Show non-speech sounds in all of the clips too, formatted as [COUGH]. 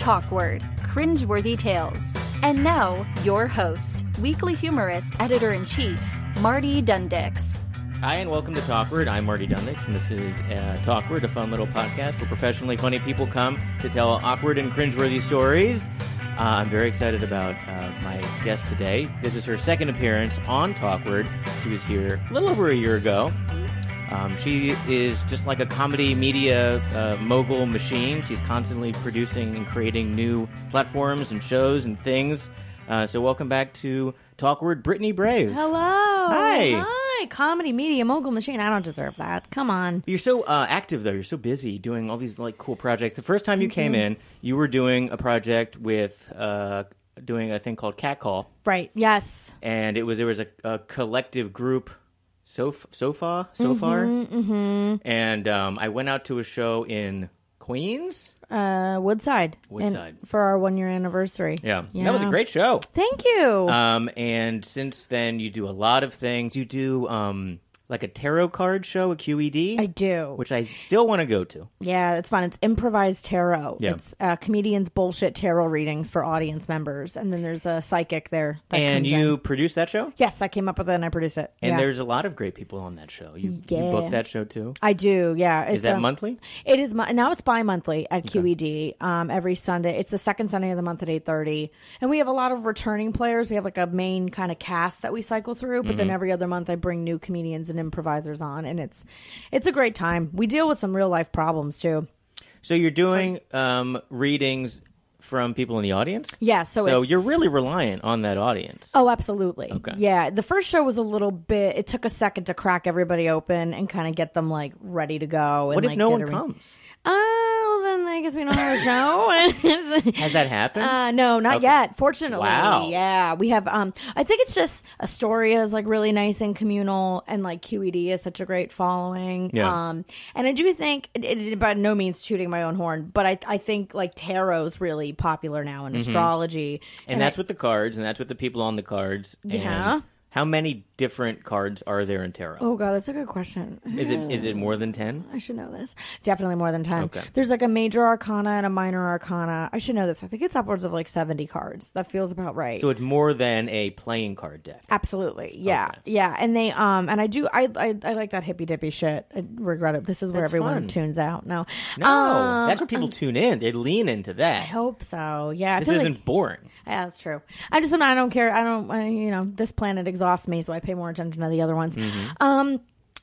Talkward, Cringeworthy Tales. And now, your host, weekly humorist, editor in chief, Marty Dundics. Hi, and welcome to Talkward. I'm Marty Dundics, and this is uh, Talkward, a fun little podcast where professionally funny people come to tell awkward and cringeworthy stories. Uh, I'm very excited about uh, my guest today. This is her second appearance on Talkward. She was here a little over a year ago. Um, she is just like a comedy media uh, mogul machine. She's constantly producing and creating new platforms and shows and things. Uh, so, welcome back to Talkward, Brittany Brave. Hello. Hi. Hi. Comedy media mogul machine. I don't deserve that. Come on. You're so uh, active though. You're so busy doing all these like cool projects. The first time you came in, you were doing a project with uh, doing a thing called Catcall, Right. Yes. and it was there was a, a collective group, Sof- Sofa, so far, mm-hmm. and um, I went out to a show in Queens. Uh, Woodside. Woodside. And for our one year anniversary. Yeah, that was a great show. Thank you. Um, and since then, you do a lot of things. You do um, like a tarot card show, a QED. I do. which I still want to go to. yeah, it's fun. It's improvised tarot. Yeah. It's uh, comedians bullshit tarot readings for audience members, and then there's a psychic there. That and you in. produce that show? Yes, I came up with it and I produced it. And yeah. there's a lot of great people on that show. You, you Yeah. book that show too? I do, yeah. It's Is that um, monthly? It is now. It's bi-monthly at QED. Um, every Sunday. It's the second Sunday of the month at eight thirty, and we have a lot of returning players. We have like a main kind of cast that we cycle through, but Mm-hmm. then every other month I bring new comedians and improvisers on, and it's it's a great time. We deal with some real life problems too. So you're doing um, readings from people in the audience? Yeah, so it's- you're really reliant on that audience. Oh, absolutely. Okay. Yeah, the first show was a little bit. It took a second to crack everybody open and kind of get them like ready to go. And, what if like, no one re- comes? Then I guess we don't have a show. [LAUGHS] Has that happened? Uh, no, not Okay. yet. Fortunately, Wow. yeah, we have. Um, I think it's just Astoria is like really nice and communal, and like QED is such a great following. Yeah. Um, and I do think, it, it, by no means tooting my own horn, but I, I think like tarot's really popular now in astrology, Mm-hmm. and, that's with the cards, and that's with the people on the cards. and Yeah. How many different cards are there in tarot? Oh god, that's a good question. Is it is it more than ten? I should know this. Definitely more than 10. Okay. There's like a major arcana and a minor arcana. I should know this. I think it's upwards of like 70 cards. That feels about right. So it's more than a playing card deck. Absolutely. Yeah. Okay. Yeah. And they um and I do I I, I like that hippy dippy shit. I regret it. This is where That's everyone fun. tunes out. No. No, Um, that's where people tune in. They lean into that. I hope so. Yeah. I This isn't like boring. yeah, that's true. I just I don't care. I don't I, you know, this planet exhausts me, so I pay more attention to the other ones. Um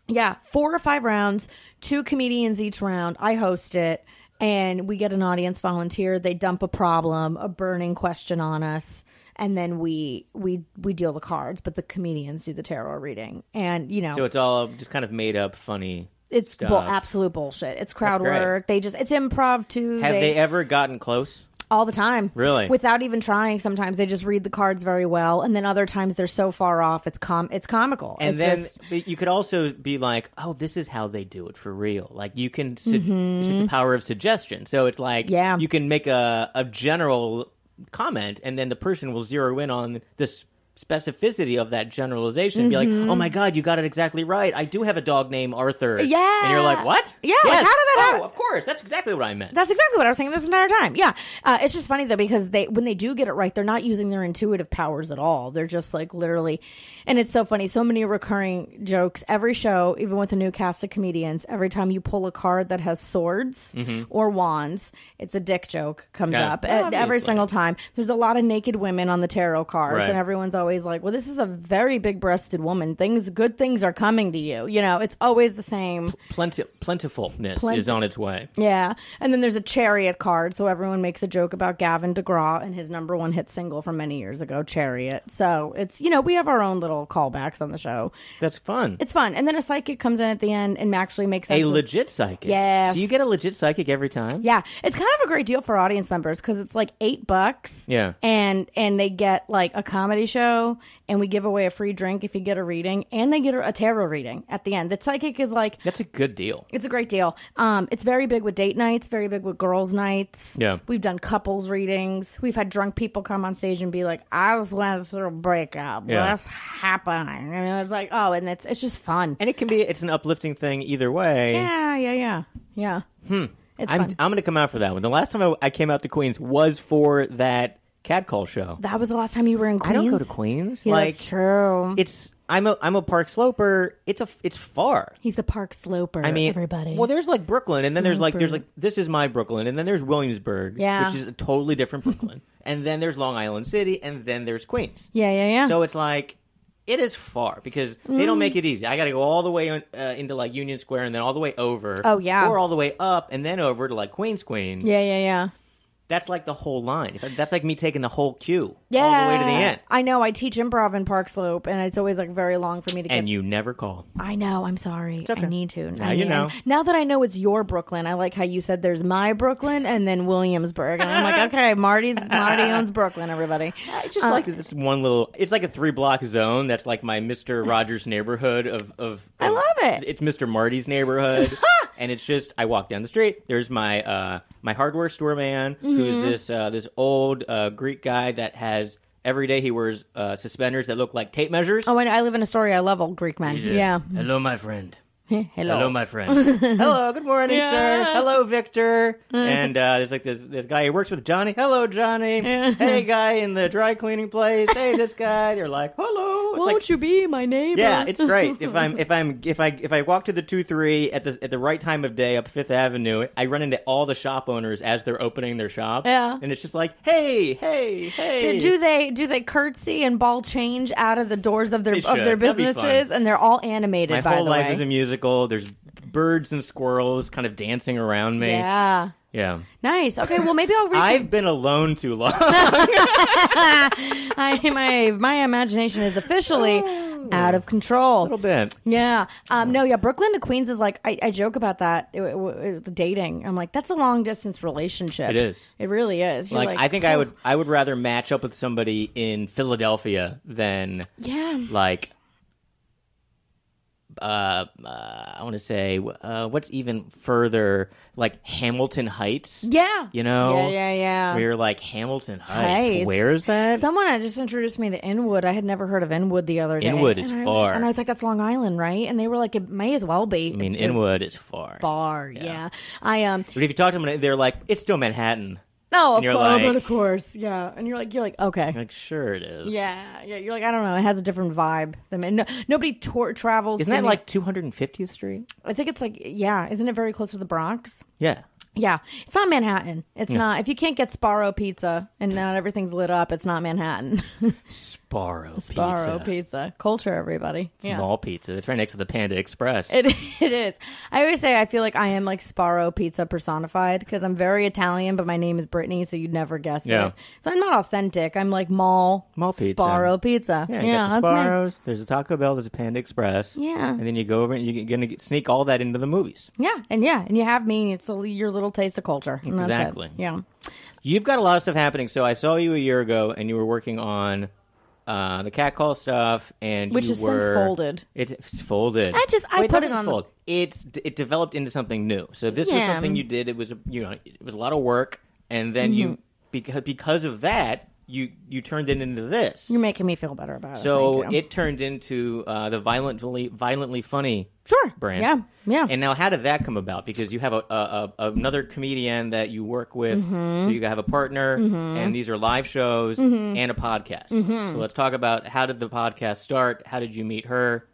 yeah, four or five rounds, two comedians each round. I host it and we get an audience volunteer. They dump a problem, a burning question on us, and then we we we deal the cards, but the comedians do the tarot reading. And you know, So it's all just kind of made up, funny. it's bull, absolute bullshit. It's crowd work. They just it's improv too. Have they ever gotten close? All the time. Really? Without even trying. Sometimes they just read the cards very well, and then other times they're so far off it's com it's comical. And it's then just, you could also be like, "Oh, this is how they do it for real." Like you can, su- like the power of suggestion. So it's like, Mm-hmm. Yeah. you can make a a general comment, and then the person will zero in on this specificity of that generalization and be like, "Oh my god, you got it exactly right. I do have a dog named Arthur." Mm-hmm. Yeah. and you're like, "What? Yeah, like, how did that oh, happen?" Of course, that's exactly what I meant." That's exactly what I was saying this entire time. Yeah, uh, it's just funny though because they when they do get it right, they're not using their intuitive powers at all. They're just like literally, and it's so funny. So many recurring jokes every show, even with a new cast of comedians. Every time you pull a card that has swords or wands, it's a dick joke comes Mm-hmm. Yeah, up And every single time. There's a lot of naked women on the tarot cards, Right. and everyone's always like, "Well, this is a very big-breasted woman. Things, good things are coming to you." You know, it's always the same. Plenti- plentifulness Plenty- is on its way. Yeah. And then there's a chariot card. So everyone makes a joke about Gavin DeGraw and his number one hit single from many years ago, Chariot. So it's, you know, we have our own little callbacks on the show. That's fun. It's fun. And then a psychic comes in at the end and actually makes a legit psychic. Yes. So you get a legit psychic every time. yeah, it's kind of a great deal for audience members because it's like eight bucks. Yeah. and and they get like a comedy show, and we give away a free drink if you get a reading, and they get a tarot reading at the end. The psychic is like That's a good deal. It's a great deal. Um, it's very big with date nights, very big with girls' nights. Yeah. We've done couples readings. We've had drunk people come on stage and be like, I just went through a breakup. Yeah. What's happening? And it's like, oh, and it's it's just fun. And it can be it's an uplifting thing either way. Yeah, yeah, yeah. Yeah. Hmm. It's I'm fun. I'm gonna come out for that one. The last time I, I came out to Queens was for that catcall show. that was the last time you were in Queens. I don't go to Queens. Yeah, like that's true. it's I'm a I'm a Park Sloper. It's a it's far. He's the Park Sloper. I mean, everybody. Well, there's like Brooklyn, and then there's like there's like this is my Brooklyn, and then there's Williamsburg, Yeah. which is a totally different Brooklyn, [LAUGHS] and then there's Long Island City, and then there's Queens. yeah, yeah, yeah. So it's like it is far because they don't make it easy. I got to go all the way uh, into like Union Square, and then all the way over. Oh, yeah. or all the way up, and then over to like Queens, Queens. yeah, yeah, yeah. That's like the whole line. That's like me taking the whole queue Yeah, all the way to the end, I know. I teach improv in Park Slope, and it's always like very long for me to get. and you never call. I know. I'm sorry. okay. I need to. Now I you know. Now that I know it's your Brooklyn, I like how you said there's my Brooklyn and then Williamsburg, and I'm like, [LAUGHS] okay, Marty's Marty owns Brooklyn. Everybody. I just like this one little. It's like a three block zone. That's like my Mister Rogers neighborhood of of. I love it. It's Mister Marty's neighborhood, [LAUGHS] and it's just I walk down the street. There's my uh my hardware store man, who's Mm-hmm. this uh this old uh Greek guy that has every day he wears uh suspenders that look like tape measures. Oh, and I live in Astoria. I love old Greek men. Yeah. Hello, my friend. [LAUGHS] Hello. Hello, my friend. [LAUGHS] Hello, good morning, Yeah. sir. Hello, Victor. and uh, there's like this this guy who works with Johnny. Hello, Johnny. hey, [LAUGHS] guy in the dry cleaning place. Hey, this guy. They're like, hello. It's Won't like, you be my neighbor? yeah, it's great. If I'm if I'm if I if I walk to the two three at the at the right time of day up Fifth Avenue, I run into all the shop owners as they're opening their shops. Yeah. and it's just like, hey, hey, hey. Do, do they do they curtsy and ball change out of the doors of their They of should. their That'd be fun. businesses, and they're all animated? My by whole the life way. is a musical. There's birds and squirrels kind of dancing around me. yeah, Yeah. nice. Okay, well maybe I'll [LAUGHS] read. I've been alone too long. [LAUGHS] I, my my imagination is officially out of control. a little bit. Yeah. Um, no, yeah. Brooklyn to Queens is like, I, I joke about that. It, it, it- the dating. I'm like, that's a long distance relationship. It is. It really is. You're Like, I think I would I would rather match up with somebody in Philadelphia than Yeah. like uh, uh I want to say uh what's even further like Hamilton Heights. Yeah. You know? Yeah, yeah, yeah. Where you're like Hamilton Heights. Heights. Where's that? Someone had just introduced me to Inwood. I had never heard of Inwood the other day. Inwood is And I- far. And I was like, that's Long Island, right? And they were like, it may as well be. I mean, Inwood is far. Far, yeah. I um. But if you talk to them, they're like, it's still Manhattan. Oh, no, of course, like- but of course, yeah. And you're like, you're like, okay. Like, sure it is. Yeah, yeah. You're like, I don't know. It has a different vibe. than mean, no, nobody tour, travels. Isn't that in- like 250th Street? I think it's like, yeah. Isn't it very close to the Bronx? Yeah. Yeah, it's not Manhattan. It's not. If you can't get Sbarro pizza and not everything's lit up, it's not Manhattan. Sbarro, [LAUGHS] Sbarro pizza. pizza, culture, everybody. Yeah. Small pizza. It's right next to the Panda Express. It, [LAUGHS] it is. I always say I feel like I am like Sbarro Pizza personified because I'm very Italian, but my name is Brittany, so you'd never guess Yeah. it. So I'm not authentic. I'm like mall, Mall pizza. Sbarro Pizza. yeah, Yeah, the that's me. There's a Taco Bell. There's a Panda Express. Yeah. And then you go over and you're going to sneak all that into the movies. Yeah, and yeah, and you have me. It's a, your little taste of culture. and that's it. Exactly. Yeah. You've got a lot of stuff happening. So I saw you a year ago, and you were working on uh, the cat call stuff, and Which you has since were- folded. It, it's folded. I just- I Well, it put it doesn't on the- fold. It's it developed into something new. So this was Yeah. something you did. It was a- you know it was a lot of work, and then Mm-hmm. you because because of that you you turned it into this. You're making me feel better about it. So Thank you. it turned into uh, the violently violently funny sure brand. Yeah, yeah. And now, how did that come about? Because you have a, a, a another comedian that you work with, Mm-hmm. so you have a partner, and these are live shows Mm-hmm. and a podcast. So let's talk about how did the podcast start? How did you meet her?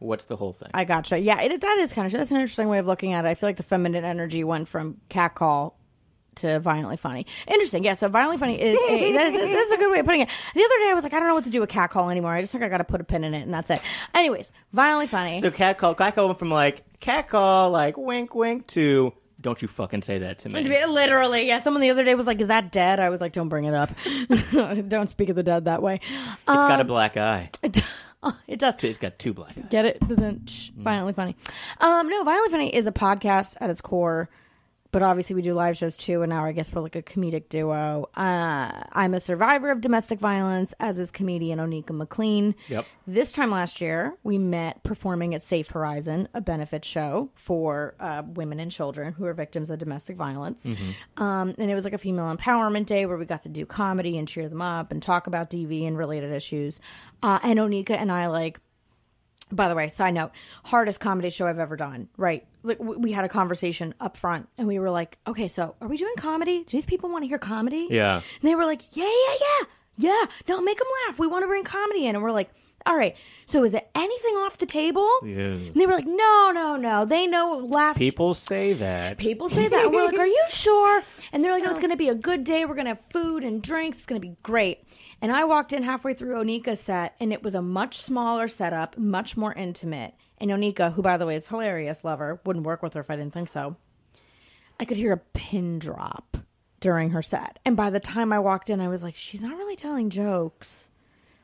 What's the whole thing? I gotcha. Yeah, it, that is kind of that's an interesting way of looking at it. I feel like the feminine energy went from catcall to violently funny. Interesting. Yeah. So violently funny is a, that is, that is a good way of putting it. The other day I was like, I don't know what to do with catcall anymore. I just think I got to put a pin in it, and that's it. Anyways, violently funny. so cat call, cat call went from like cat call, like wink, wink to don't you fucking say that to me. [LAUGHS] Literally, yeah. Someone the other day was like, "Is that dead?" I was like, "Don't bring it up. [LAUGHS] don't speak of the dead that way." It's got a black eye. [LAUGHS] It, it does. It's got two black eyes. Get it? Dun-dun, shh, Violently funny. Um, no, violently funny is a podcast at its core, but obviously we do live shows too. And now I guess we're like a comedic duo. Uh, I'm a survivor of domestic violence, as is comedian Onika McLean. Yep. This time last year, we met performing at Safe Horizon, a benefit show for uh, women and children who are victims of domestic violence. Um, and it was like a female empowerment day where we got to do comedy and cheer them up and talk about DV and related issues. Uh, and Onika and I like by the way, side note, hardest comedy show I've ever done. Right. Like we had a conversation up front, and we were like, "Okay, so are we doing comedy? Do these people want to hear comedy?" Yeah. And they were like, "Yeah, yeah, yeah, yeah. No, make them laugh. We want to bring comedy in." And we're like, "All right. So is it anything off the table?" Yeah. And they were like, "No, no, no. They know laugh People say that. People say that. And we're like, Are you sure? And they're like, No, it's [LAUGHS] going to be a good day. We're going to have food and drinks. It's going to be great. And I walked in halfway through Onika's set, and it was a much smaller setup, much more intimate. And Onika, who by the way is hilarious, lover, wouldn't work with her if I didn't think so. I could hear a pin drop during her set. And by the time I walked in, I was like, She's not really telling jokes.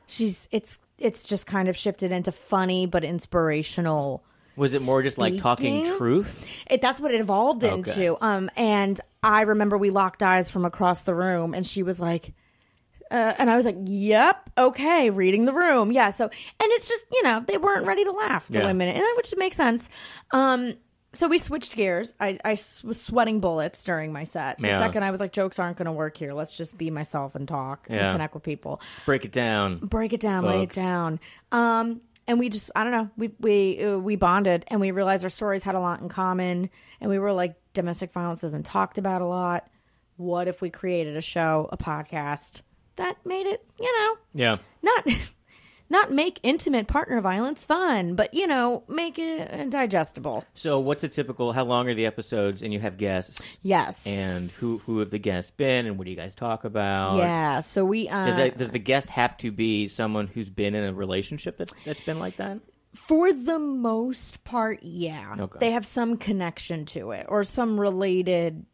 She's it's it's just kind of shifted into funny but inspirational Was it more just like talking Speaking? truth? it, that's what it evolved Okay. into. Um, and I remember we locked eyes from across the room, and she was like, uh, and I was like, "Yep, okay, reading the room, yeah." So, and it's just you know they weren't ready to laugh the Yeah. women, and that- which makes sense. Um, so we switched gears. I, I s- was sweating bullets during my set. The Yeah. second I was like, jokes aren't going to work here. Let's just be myself and talk Yeah. and connect with people Break it down. break it down, lay it folks. down. Um, and we just, I don't know, we we uh, we bonded, and we realized our stories had a lot in common, and we were like, domestic violence isn't talked about a lot. What if we created a show, a podcast that made it, you know, Yeah. not [LAUGHS] not make intimate partner violence fun, but you know, make it digestible. So, what's a typical? How long are the episodes? And you have guests. Yes, And who who have the guests been? And what do you guys talk about? Yeah, so we uh, Does, that, does the guest have to be someone who's been in a relationship that, that's been like that? For the most part, yeah. Okay. They have some connection to it or some related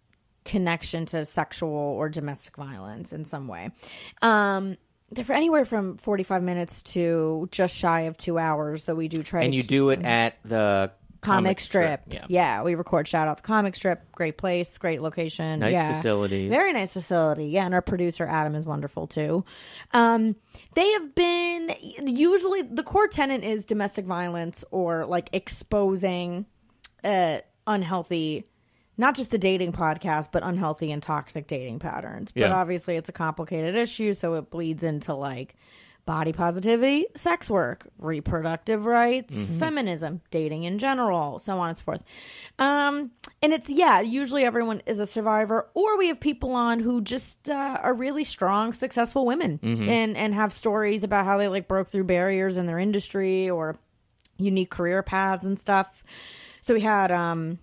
connection to sexual or domestic violence in some way. Um, they're for anywhere from 45 minutes to just shy of two hours. So we do try And you do it at the comic, strip. Yeah. we record shout out the comic strip. Great place, great location. Nice yeah. facilities. Very nice facility. Yeah, and our producer Adam is wonderful too. Um, they have been usually the core tenant is domestic violence or like exposing uh, unhealthy. Not just a dating podcast, but unhealthy and toxic dating patterns. But Yeah. obviously, it's a complicated issue, so it bleeds into like body positivity, sex work, reproductive rights, feminism, dating in general, so on and so forth. Um, and it's yeah, usually everyone is a survivor, or we have people on who just uh, are really strong, successful women, and and have stories about how they like broke through barriers in their industry or unique career paths and stuff. So we had um,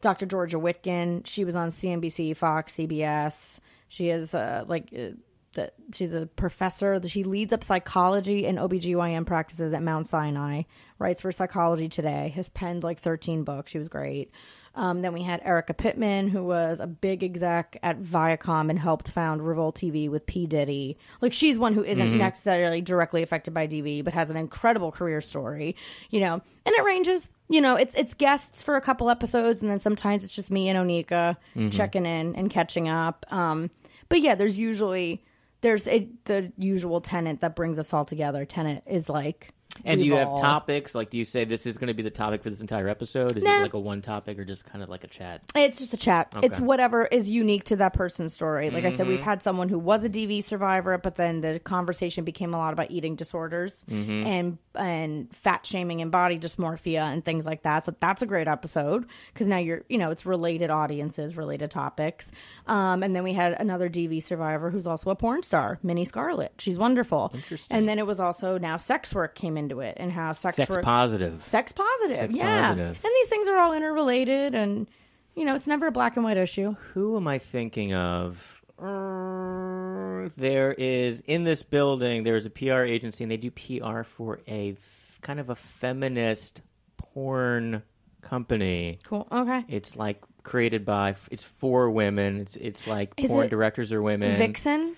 Dr. Georgia Witkin. She was on CNBC, Fox, CBS. She is uh, like uh, the, she's a professor. She leads up psychology and OBGYN practices at Mount Sinai. Writes for Psychology Today. Has penned like 13 books. She was great. Um, then we had Erica Pittman, who was a big exec at Viacom and helped found Revolt TV with P. Diddy. Like she's one who isn't necessarily directly affected by DV, but has an incredible career story. You know, and it ranges. You know, it's it's guests for a couple episodes, and then sometimes it's just me and Onika checking in and catching up. Um, but yeah, there's usually there's a, the usual tenant that brings us all together. Tenant is like. And do you have all- topics? Like, do you say this is going to be the topic for this entire episode? Is Nah. it like a one topic or just kind of like a chat? It's just a chat. It's whatever is unique to that person's story. Like I said, Mm-hmm. we've had someone who was a DV survivor, but then the conversation became a lot about eating disorders Mm-hmm. and and fat shaming and body dysmorphia and things like that. So that's a great episode because now you're you know it's related audiences, related topics. Um, and then we had another DV survivor who's also a porn star, Minnie Scarlett. She's wonderful. Interesting. And then it was also now sex work came into it and how sex, Sex work positive. sex positive Sex yeah positive. and these things are all interrelated and you know it's never a black and white issue Who am I thinking of? Uh, there is in this building. There's a PR agency, and they do PR for a f- kind of a feminist porn company. cool okay It's like created by. It's for women. It's it's like Is porn directors are women. vixen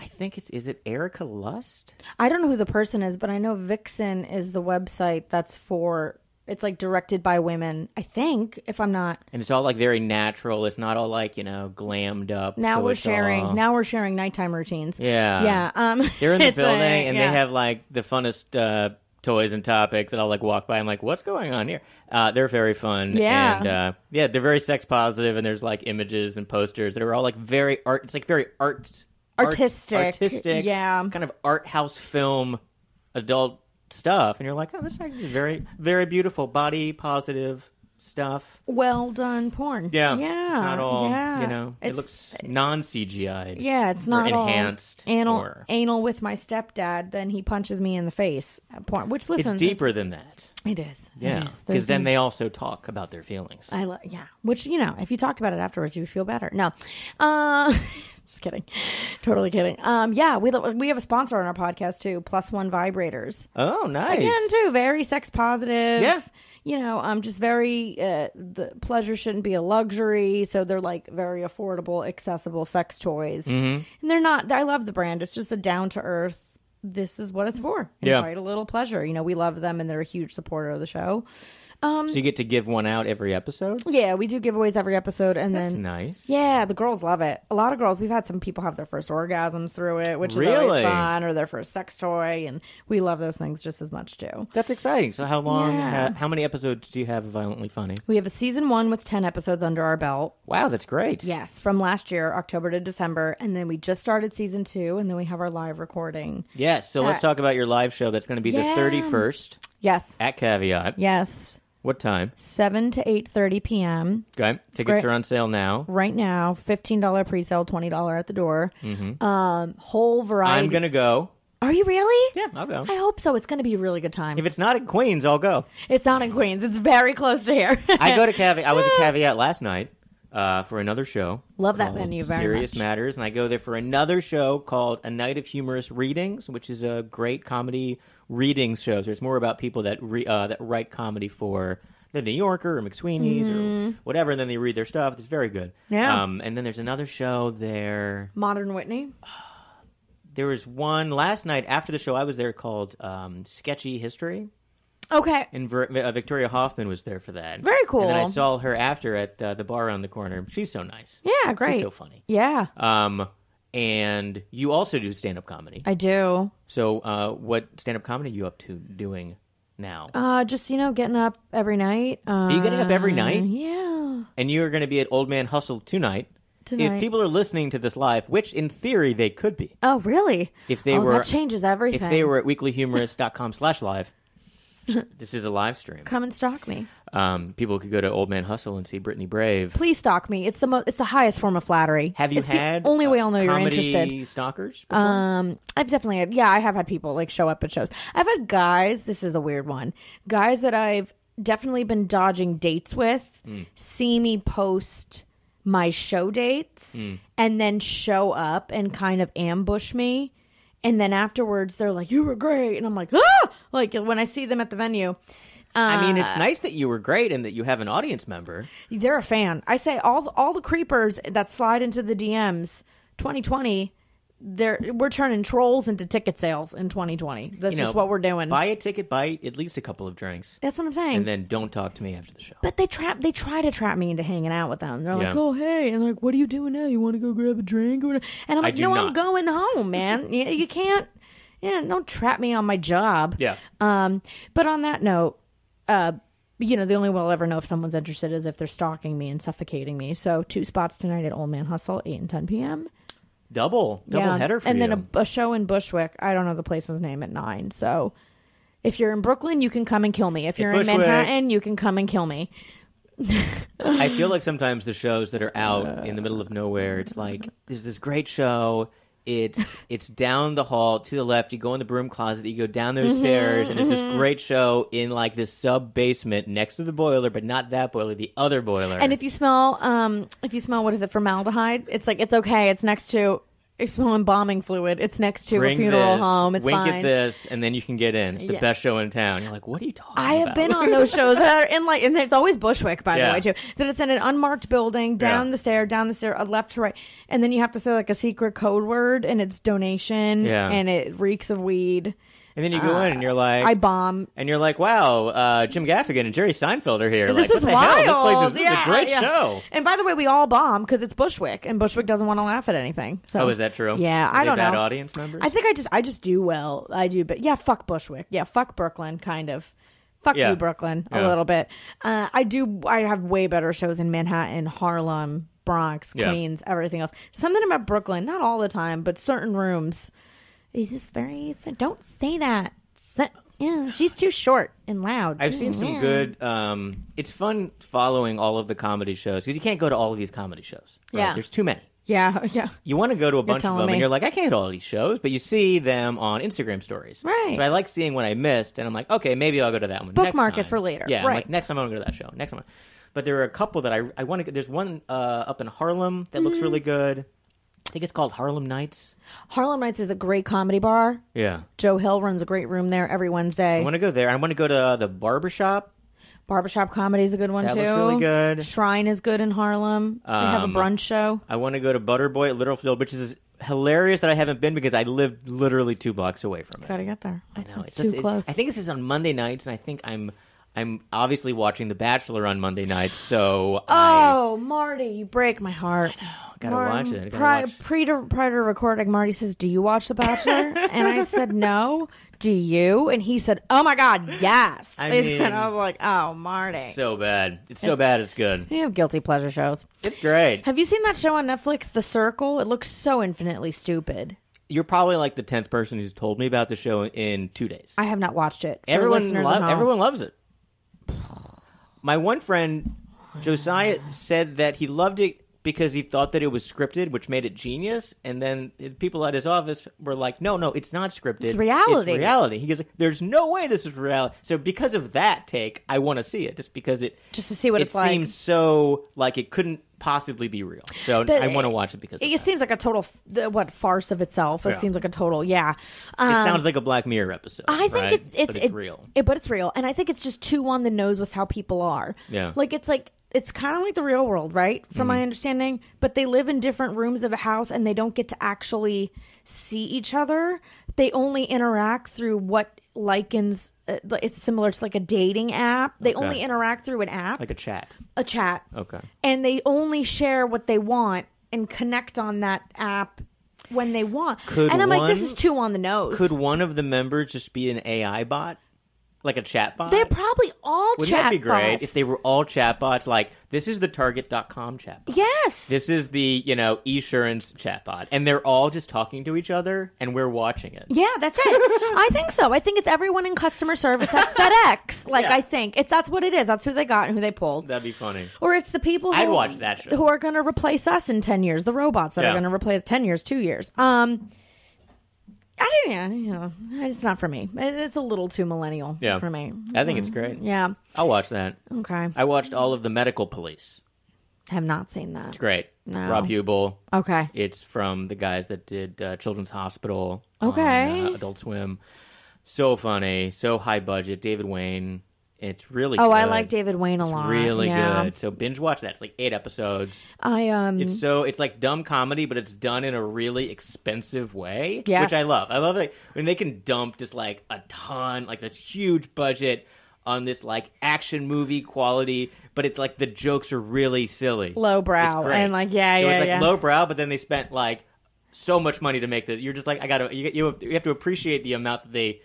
I think it's. Is it Erika Lust? i don't know who the person is but i know vixen is the website that's for it's like directed by women i think if i'm not And it's all like very natural. It's not all like you know glammed up. now so we're sharing all- now we're sharing nighttime routines Yeah. yeah um [LAUGHS] They're in the [LAUGHS] it's a- building and yeah. they have like the funnest uh, toys and topics, and I'll like walk by. I'm like, "What's going on here?" Uh, they're very fun. Yeah. and uh, yeah, they're very sex positive, and there's like images and posters that are all like very art. It's like very art, arts- Artistic. artistic, Yeah. kind of art house film, adult stuff, and you're like, "Oh, this is actually very, very beautiful, body positive." stuff. well done porn. Yeah, yeah, It's not all yeah. you know. it looks non CGI. Yeah, it's not all enhanced anal. or- Anal with my stepdad, then he punches me in the face. at Porn, which listen, It's deeper than that. It is. Yeah, because then they also talk about their feelings. I lo- yeah, which you know, if you talked about it afterwards, you would feel better. No, uh, [LAUGHS] just kidding, [LAUGHS] totally kidding. Um, yeah, we we have a sponsor on our podcast too, Plus One Vibrators. oh, nice. Again, too, very sex positive. Yeah. You know, um, just very, uh, the pleasure shouldn't be a luxury. So they're like very affordable, accessible sex toys. Mm-hmm. And they're not, I love the brand. It's just a down to earth, this is what it's for. Yeah. A little pleasure. You know, we love them and they're a huge supporter of the show. So you get to give one out every episode. Yeah, we do giveaways every episode. And That's then, nice. yeah, the girls love it. A lot of girls, we've had some people have their first orgasms through it, which is Really? always fun, or their first sex toy. And we love those things just as much too. That's exciting. So how long? Yeah. Uh, how many episodes do you have of Violently Funny? We have a season one with 10 episodes under our belt. Wow, that's great. Yes, from last year, October to December. And then we just started season two, and then we have our live recording. Yes. So let's talk about your live show. That's going to be Yeah. the thirty first Yes. at Caveat. Yes. What time? 7 to 8.30 p.m. Okay. Tickets great. are on sale now. Right now, $15 pre-sale, $20 at the door. Um, whole variety. Mm-hmm. I'm going to go. Are you really? Yeah, I'll go. I hope so. It's going to be a really good time. If it's not in Queens, I'll go. it's not in Queens. It's very close to here. I go to Caveat. I was at [LAUGHS] Caveat last night uh, for another show. Love that venue very Serious much. Matters, and I go there for another show called A Night of Humorous Readings, which is a great comedy reading shows. It's more about people that re- uh, that write comedy for the New Yorker or McSweeney's or whatever, and then they read their stuff. It's very good. Mm-hmm. Yeah. Um, and then there's another show there. Modern Whitney. [SIGHS] There was one last night after the show. I was there called um, Sketchy History. Okay. And uh, Victoria Hoffman was there for that. Very cool. And then I saw her after at uh, the bar around the corner. She's so nice. Yeah, great. She's so funny. Yeah, Um, and you also do stand up comedy. I do. So, uh, what stand up comedy are you up to doing now? Uh, just, you know, getting up every night. Uh, are you getting up every night? Yeah. And you're going to be at Old Man Hustle tonight. Tonight. If people are listening to this live, which in theory they could be, Oh, really? if they oh, were, that changes everything. if they were at weeklyhumorist.com slash live, [LAUGHS] this is a live stream. come and stalk me. Um, people could go to Old Man Hustle and see Brittany Brave. Please stalk me. It's the mo- it's the highest form of flattery. Have you it's had the only way I'll know uh, you're comedy interested? stalkers? Before? Um, I've definitely had. Yeah, I have had people like show up at shows. I've had guys. This is a weird one. Guys that I've definitely been dodging dates with Hmm. see me post my show dates Hmm. and then show up and kind of ambush me. And then afterwards, they're like, "You were great," and I'm like, "Ah!" Like when I see them at the venue, I mean, uh, it's nice that you were great and that you have an audience member. They're a fan. I say all the, all the creepers that slide into the DMs 2020 they're we're turning trolls into ticket sales in 2020. That's You know, just what we're doing. Buy a ticket, buy at least a couple of drinks, That's what I'm saying. and then don't talk to me after the show. but they trap they try to trap me into hanging out with them. They're like, Yeah. "Oh, hey." And like, "What are you doing now? You want to go grab a drink?" Or what?" And I'm like, do "No, not. I'm going home, man. you, you can't yeah, don't trap me on my job." Yeah. Um, but on that note, uh, you know, the only way I'll ever know if someone's interested is if they're stalking me and suffocating me. So two spots tonight at Old Man Hustle, eight and ten p.m. Double, double yeah, header for and you. then a, a show in Bushwick. I don't know the place's name at nine. So if you're in Brooklyn, you can come and kill me. If you're in Bushwick. Manhattan, you can come and kill me. I feel like sometimes the shows that are out in the middle of nowhere, it's like there's this great show. It's [LAUGHS] it's down the hall to the left. You go in the broom closet. You go down those Mm-hmm, stairs, and it's this great show in like this sub basement next to the boiler, but not that boiler, the other boiler. And if you smell, um, if you smell what is it, formaldehyde? It's like it's okay. It's next to. If you smell embalming fluid, it's next to Bring a funeral this, home. It's wink fine. at this, and then you can get in. It's the Yeah. best show in town. You're like, what are you talking about I about? have been on those [LAUGHS] shows that are in like, and it's always Bushwick, by Yeah. the way, too. That it's in an unmarked building, down Yeah. the stair, down the stair, left to right, and then you have to say like a secret code word, and it's donation, and it reeks of weed. And then you go in, and you're like, I bomb. and you're like, wow, uh, Jim Gaffigan and Jerry Seinfeld are here. this like, is wild. hell? This place is, this is yeah, a great yeah. show. And by the way, we all bomb because it's Bushwick, and Bushwick doesn't want to laugh at anything. So Oh, is that true? Yeah, Are I don't bad know. audience members? I think I just I just do well. I do, but yeah, fuck Bushwick. Yeah, fuck Brooklyn, kind of. Fuck Yeah. you, Brooklyn, a little bit. Uh, I do. I have way better shows in Manhattan, Harlem, Bronx. Queens, everything else. Something about Brooklyn, not all the time, but certain rooms. It's just very. Don't say that. Yeah, she's too short and loud. I've seen some Yeah. good. Um, it's fun following all of the comedy shows because you can't go to all of these comedy shows. right? Yeah. there's too many. Yeah, [LAUGHS] yeah. You want to go to a bunch of them, me. and you're like, I can't hit all these shows, but you see them on Instagram stories. Right. So I like seeing what I missed, and I'm like, okay, maybe I'll go to that one. next Bookmark it for later. Yeah, Right. like, next time I'm going to go to that show. Next time. But there are a couple that I I want to. There's one uh, up in Harlem that Mm-hmm. looks really good. I think it's called Harlem Nights. Harlem Nights is a great comedy bar. Yeah. Joe Hill runs a great room there every Wednesday. I want to go there. I want to go to uh, the barbershop. Barbershop comedy is a good one That too. looks really good. Shrine is good in Harlem. they have a Um, brunch show. I want to go to Butterboy at Littlefield, which is hilarious that I haven't been because I live literally two blocks away from it. Gotta get there. I It's, know, it's just- too it- close. I think this is on Monday nights, and I think I'm I'm obviously watching The Bachelor on Monday night, so I Oh, Marty, you break my heart. gotta watch it. I gotta Pri- watch. Pre to, prior to recording, Marty says, "Do you watch The Bachelor?" [LAUGHS] and I said, "No." Do you? And he said, "Oh my God, yes." I [LAUGHS] and I was like, "Oh, Marty." so bad. It's so bad. It's good. you have guilty pleasure shows. It's great. Have you seen that show on Netflix, The Circle? It looks so infinitely stupid. You're probably like the tenth person who's told me about the show in two days. I have not watched it. Everyone, lo- everyone loves it. My one friend Josiah said that he loved it because he thought that it was scripted, which made it genius. And then people at his office were like, "No, no, it's not scripted. It's reality." It's reality." He goes, "There's no way this is reality." So because of that take, I want to see it, just because it Just to see what it it's like. seems so like it couldn't possibly be real. So The- I want to watch it because of It that. seems like a total what farce of itself. It Yeah. seems like a total yeah. Um, it sounds like a Black Mirror episode. I think right? it's it's, but it's it- real. it- but it's real, and I think it's just too on the nose with how people are. Yeah. like it's like it's kind of like the real world, right? From Mm-hmm. my understanding, but they live in different rooms of a house, and they don't get to actually see each other. They only interact through what likens. Uh, it's similar to like a dating app. They Okay. only interact through an app, like a chat. a chat. Okay. and they only share what they want and connect on that app when they want. Could and I'm like, this is too on the nose. Could one of the members just be an AI bot, like a chatbot? They're probably all Wouldn't that be great if they were all chatbots? Like this is the Target.com chatbot. yes. This is the you know Esurance chatbot, and they're all just talking to each other, and we're watching it. yeah, that's it. I think so. I think it's everyone in customer service at FedEx. [LAUGHS] Like Yeah. I think it's that's what it is. That's who they got and who they pulled. That'd be funny. or it's the people who, I'd watch that show. who are going to replace us in 10 years, the robots that Yeah. are going to replace 10 years, 2 years. Um I yeah, you know, it's not for me. It's a little too millennial Yeah, for me. I think it's great. Yeah. I'll watch that. Okay. I watched all of the Medical Police. have not seen that. It's great. No. Rob Huebel. Okay. It's from the guys that did uh, Children's Hospital. Okay. On, uh, Adult Swim. So funny. So high budget. David Wain. It's really. Oh, I like David Wain a It's lot. really yeah. good. So binge watch that. It's like eight episodes. I um It's so it's like dumb comedy, but it's done in a really expensive way, Yes. which I love. I love like when they can dump just like a ton, like this huge budget on this like action movie quality, but it's like the jokes are really silly, Lowbrow, and, like, yeah, so yeah, it's like yeah. lowbrow, but then they spent like so much money to make this. You're just like I gotta you you have to appreciate the amount that they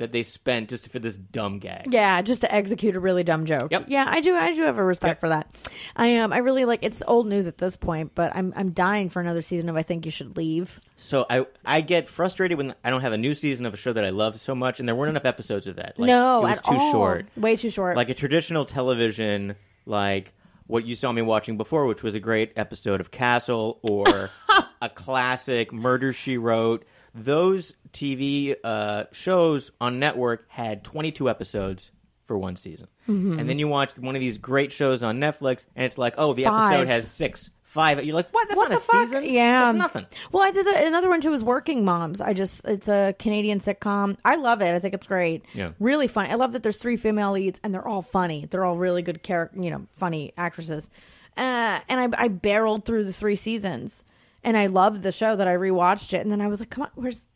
that they spent just for this dumb gag. yeah, just to execute a really dumb joke. Yep. Yeah, I do. I do have a respect Yep. for that. I um, I really like. It's old news at this point, but I'm I'm dying for another season of. I think you should leave. So I I get frustrated when I don't have a new season of a show that I love so much, and there weren't enough episodes of that. Like, no, it was at too all. short. Way too short. Like a traditional television, like what you saw me watching before, which was a great episode of Castle or [LAUGHS] a classic Murder She Wrote. Those TV uh, shows on network had 22 episodes for one season, Mm-hmm. and then you watch one of these great shows on Netflix, and it's like, oh, the Five. episode has six, five. You're like, what? That's what not a fuck? season. Yeah, that's nothing. Well, I did the, another one too. Was Working Moms. I just it's a Canadian sitcom. I love it. I think it's great. Yeah. really funny. I love that there's three female leads and they're all funny. They're all really good character, you know, funny actresses. Uh, and I, I barreled through the three seasons, and I loved the show that I rewatched it, and then I was like, come on, where's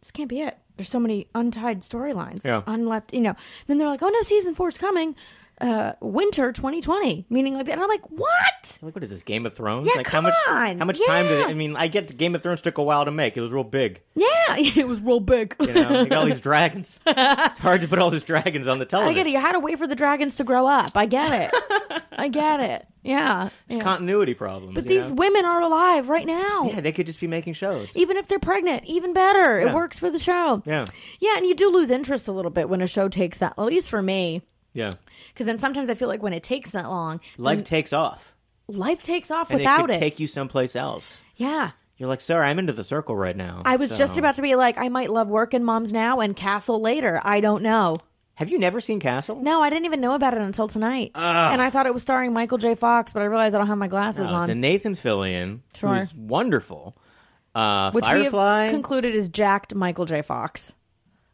this? Can't be it. There's so many untied storylines, Yeah. unleft. You know. Then they're like, oh no, season four's coming. Uh, winter 2020, meaning like that. And I'm like, what? Like, what is this? Game of Thrones? Yeah, like, come how much? on. How much time did it? I mean, I get Game of Thrones took a while to make. It was real big. Yeah, [LAUGHS] it was real big. You know, you got all these [LAUGHS] dragons. It's hard to put all these dragons on the television. I get it. You had to wait for the dragons to grow up. I get it. [LAUGHS] I get it. Yeah. It's yeah. Continuity problems. But these know? women are alive right now. yeah, they could just be making shows. Even if they're pregnant, even better. Yeah. It works for the show. Yeah, Yeah, and you do lose interest a little bit when a show takes that, at least for me. yeah. Because then sometimes I feel like when it takes that long, Life takes off, life takes off and without it could it. take you someplace else. yeah. You're like, sorry, I'm into the circle right now. I was just about to be like, I might love working moms now and Castle later. I don't know. Have you never seen Castle? No, I didn't even know about it until tonight. and I thought it was starring Michael J. Fox, but I realized I don't have my glasses No, it's a. Nathan Fillion, Sure. who's wonderful. Uh, Which Firefly. we have concluded is jacked Michael J. Fox.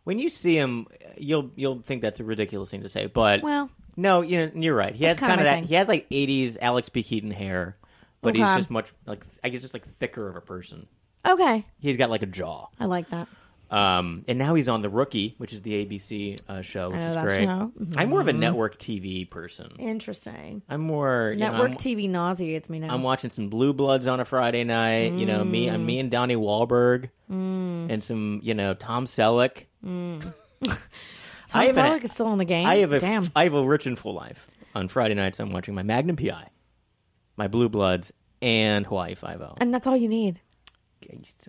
when you see him, you'll you'll think that's a ridiculous thing to say, but Well, no, you know, you're right. He has That's kinda kind of that. thing. He has like '80s Alex P. Keaton hair, but he's just much like I guess just like thicker of a person. okay. He's got like a jaw. I like that. Um, and now he's on The Rookie, which is the ABC uh, show, which is great. show. Mm-hmm. I'm more of a network TV person. Interesting. I'm more you know, Network I'm, TV nauseates me now. I'm watching some Blue Bloods on a Friday night. You know, me, I'm me and Donnie Wahlberg, and some you know Tom Selleck. [LAUGHS] Tom I Selleck is still in the game. I have a Damn. I have a rich and full life. On Friday nights, I'm watching my Magnum PI, my Blue Bloods, and Hawaii Five O. and that's all you need.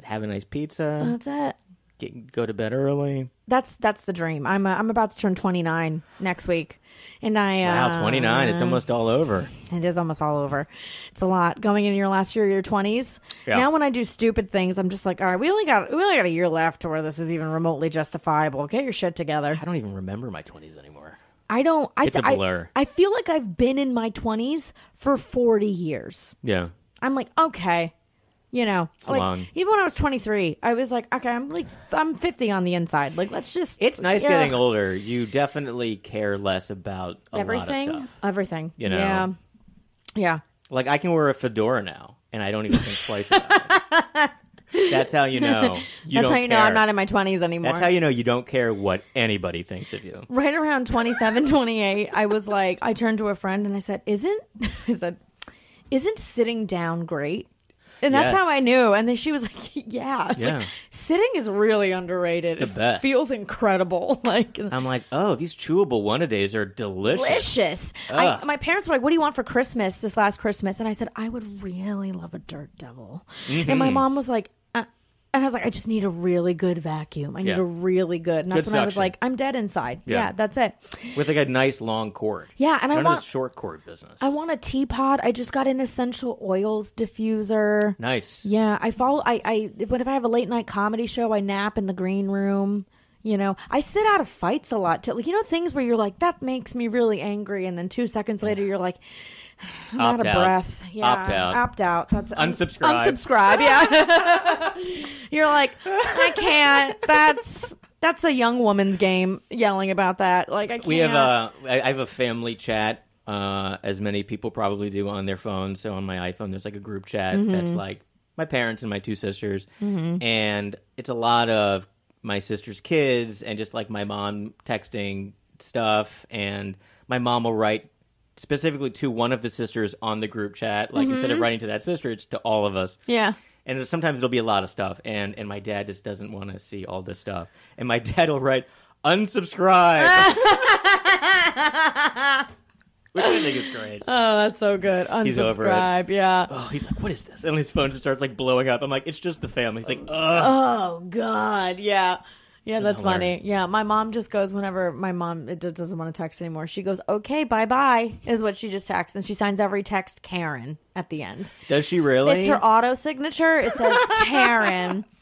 Have a nice pizza. That's it. Get, go to bed early. That's that's the dream. I'm uh, I'm about to turn 29 next week, and I Wow, uh, 29. It's almost all over. It is almost all over. It's a lot going into your last year, of your 20s. Yeah. Now, when I do stupid things, I'm just like, all right, we only got we only got a year left to where this is even remotely justifiable. Get your shit together. I don't even remember my 20s anymore. I don't. I, It's a I- blur. I, feel like I've been in my 20s for 40 years. Yeah. I'm like, okay, you know, like long. even when I was 23, I was like, okay, I'm like, I'm 50 on the inside. Like, let's just. It's nice getting older. You definitely care less about a Everything, lot of stuff. everything. You know? yeah, yeah. Like I can wear a fedora now, and I don't even think twice about it. [LAUGHS] That's how you know. You That's how you know. I'm not in my 20s anymore. That's how you know you don't care what anybody thinks of you. right around 27 28 i was like i turned to a friend and i said isn't [LAUGHS] i said isn't sitting down great and that's Yes. how i knew and then she was like [LAUGHS] yeah, It's Yeah. like, sitting is really underrated It's the It best. feels incredible [LAUGHS] like I'm like, oh, these chewable one a days are delicious. delicious I, Ugh. my parents were like what do you want for christmas this last christmas and i said i would really love a dirt devil and Mm-hmm. my mom was like and I was like, I just need a really good vacuum. I need Yeah. a really good. And that's Good when I was suction. like, I'm dead inside. Yeah. yeah that's it. with like a nice long cord. Yeah, and I None of want- this short cord business. I want a teapot. I just got an essential oils diffuser. nice. Yeah, I follow. I I if I have a late night comedy show, I nap in the green room. You know, I sit out of fights a lot. Too. Like you know, things where you're like, that makes me really angry, and then two seconds later, you're like, I'm out of out. breath. Yeah, Opt out. Opt out. That's Unsubscribe. Unsubscribe. Yeah. [LAUGHS] you're like, I can't. That's that's a young woman's game. Yelling about that. Like I can't. We have a. I have a family chat, uh, as many people probably do on their phone. So on my iPhone, there's like a group chat Mm-hmm. that's like my parents and my two sisters, and it's a lot of my sister's kids and just like my mom texting stuff, and my mom will write specifically to one of the sisters on the group chat. Like instead Mm-hmm. of writing to that sister, it's to all of us. yeah. And sometimes it'll be a lot of stuff, and and my dad just doesn't want to see all this stuff, and my [LAUGHS] dad will write unsubscribe, [LAUGHS] which I think is great. Oh, that's so good. He's over it. Unsubscribe. Yeah. Oh, he's like, what is this? And his phone just starts like blowing up. I'm like, it's just the family. He's like, ugh. Oh God, yeah, yeah, that's hilarious. funny. Yeah, my mom just goes whenever my mom it doesn't want to text anymore. She goes, "Okay, bye bye," is what she just texts, and she signs every text Karen at the end. Does she really? It's her auto signature. It says Karen. [LAUGHS]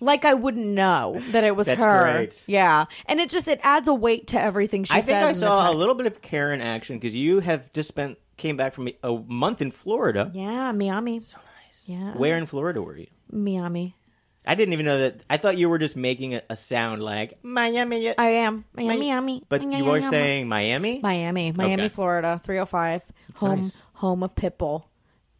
Like I wouldn't know that it was That's her. great. Yeah, and it just it adds a weight to everything she I says. think I saw a little bit of Karen action because you have just spent came back from a month in Florida. Yeah, Miami. So nice. Yeah, Where in Florida were you? Miami? I didn't even know that. I thought you were just making a, a sound like Miami. I am Miami. Miami. But you were saying Miami. Miami, Miami, Okay. Florida, 305, home nice. home of Pitbull,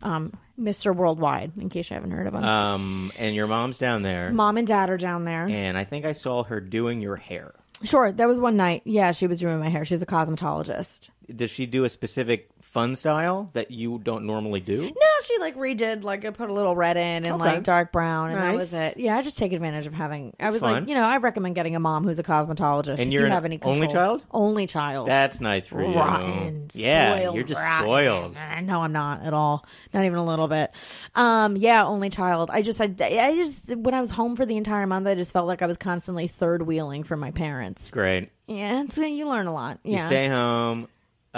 um, Mr. Worldwide. In case you haven't heard of him, Um, and your mom's down there, mom and dad are down there. and I think I saw her doing your hair. Sure, that was one night. Yeah, she was doing my hair. She's a cosmetologist. does she do a specific fun style that you don't normally do? No, she like redid like I put a little red in and Okay. like dark brown and that Nice. was it. Yeah, I just take advantage of having. I was fun. like, you know, I recommend getting a mom who's a cosmetologist. And if you're you an have any only control. child? Only child. That's nice for you. rotten. yeah, spoiled, you're just rotten. spoiled. Uh, No, I'm not at all. Not even a little bit. Um, yeah, only child. I just, I, I just, when I was home for the entire month, I just felt like I was constantly third wheeling for my parents. Great. Yeah, so you learn a lot. You Yeah. stay home.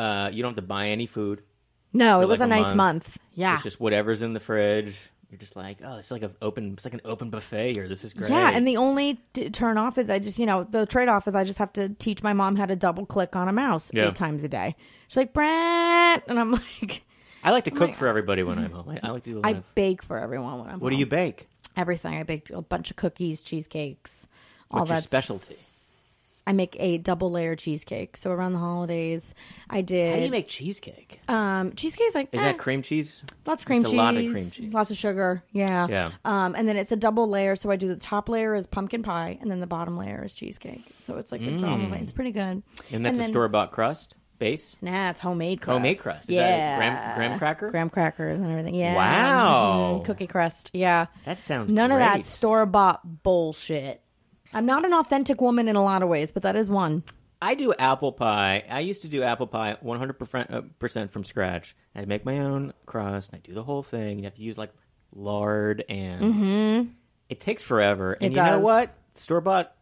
Uh, you don't have to buy any food. no, it was like a nice month. month. Yeah. It's just whatever's in the fridge. You're just like, oh, it's like an open, it's like an open buffet here. This is great. Yeah, and the only t- turn off is I just, you know, the trade off is I just have to teach my mom how to double click on a mouse Yeah. eight times a day. She's like, Brent. And I'm [LAUGHS] like, I like to cook for everybody when I'm home. I, I like to do. A lot I of, bake for everyone when I'm what do you bake? Everything. I baked a bunch of cookies, cheesecakes, all What's your that. specialty? I make a double layer cheesecake. So around the holidays, I did. How do you make cheesecake? um, cheesecake's like Is eh, that cream cheese? lots of cream Just cheese, a lot of cream cheese. lots of sugar. Yeah, Yeah. Um, and then it's a double layer. So I do the top layer is pumpkin pie, and then the bottom layer is cheesecake. So it's like a double. Mm. It's pretty good. And that's a then- store bought crust base. Nah, it's homemade crust. Homemade crust. Is yeah, that a graham, graham cracker? graham crackers and everything. Yeah. Wow. Mhm. Cookie crust. Yeah. That sounds None of that store bought bullshit. I'm not an authentic woman in a lot of ways, but that is one. I do apple pie. I used to do apple pie 100% uh, from scratch. I make my own crust. And I do the whole thing. You have to use like lard and it takes forever. And Mm-hmm. It you know what? Store bought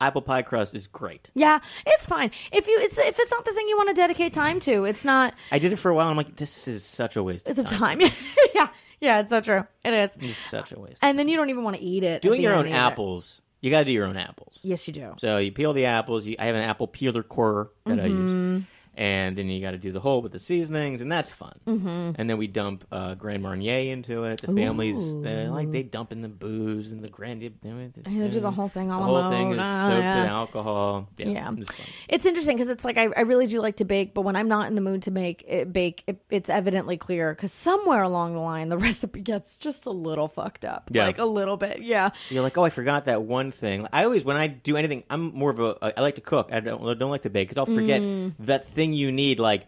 apple pie crust is great. Yeah, it's fine. If you it's if it's not the thing you want to dedicate time to, it's not I did it for a while. I'm like, this is such a waste it's of a time. time. [LAUGHS] yeah. Yeah, it's so true. It is. It's such a waste. And then you don't even want to eat it. Doing your own either. apples, you got to do your own apples. Yes, you do. So you peel the apples. You, I have an apple peeler core that I Mm-hmm. use, and then you got to do the whole with the seasonings, and that's fun. Mm-hmm. And then we dump uh, Grand Marnier into it. The families they like they dump in the booze and the Grand. They do the whole thing all The whole thing is alone. soaked Ah, in alcohol. Yeah, Yeah. it's. It's interesting because it's like I, I really do like to bake, but when I'm not in the mood to make it, bake, it, it's evidently clear because somewhere along the line the [LAUGHS] recipe gets just a little fucked up, Yeah. like a little bit. Yeah, You're like, oh, I forgot that one thing. I always, when I do anything, I'm more of a. I like to cook. I don't, I don't like to bake because I'll forget that thing you need, like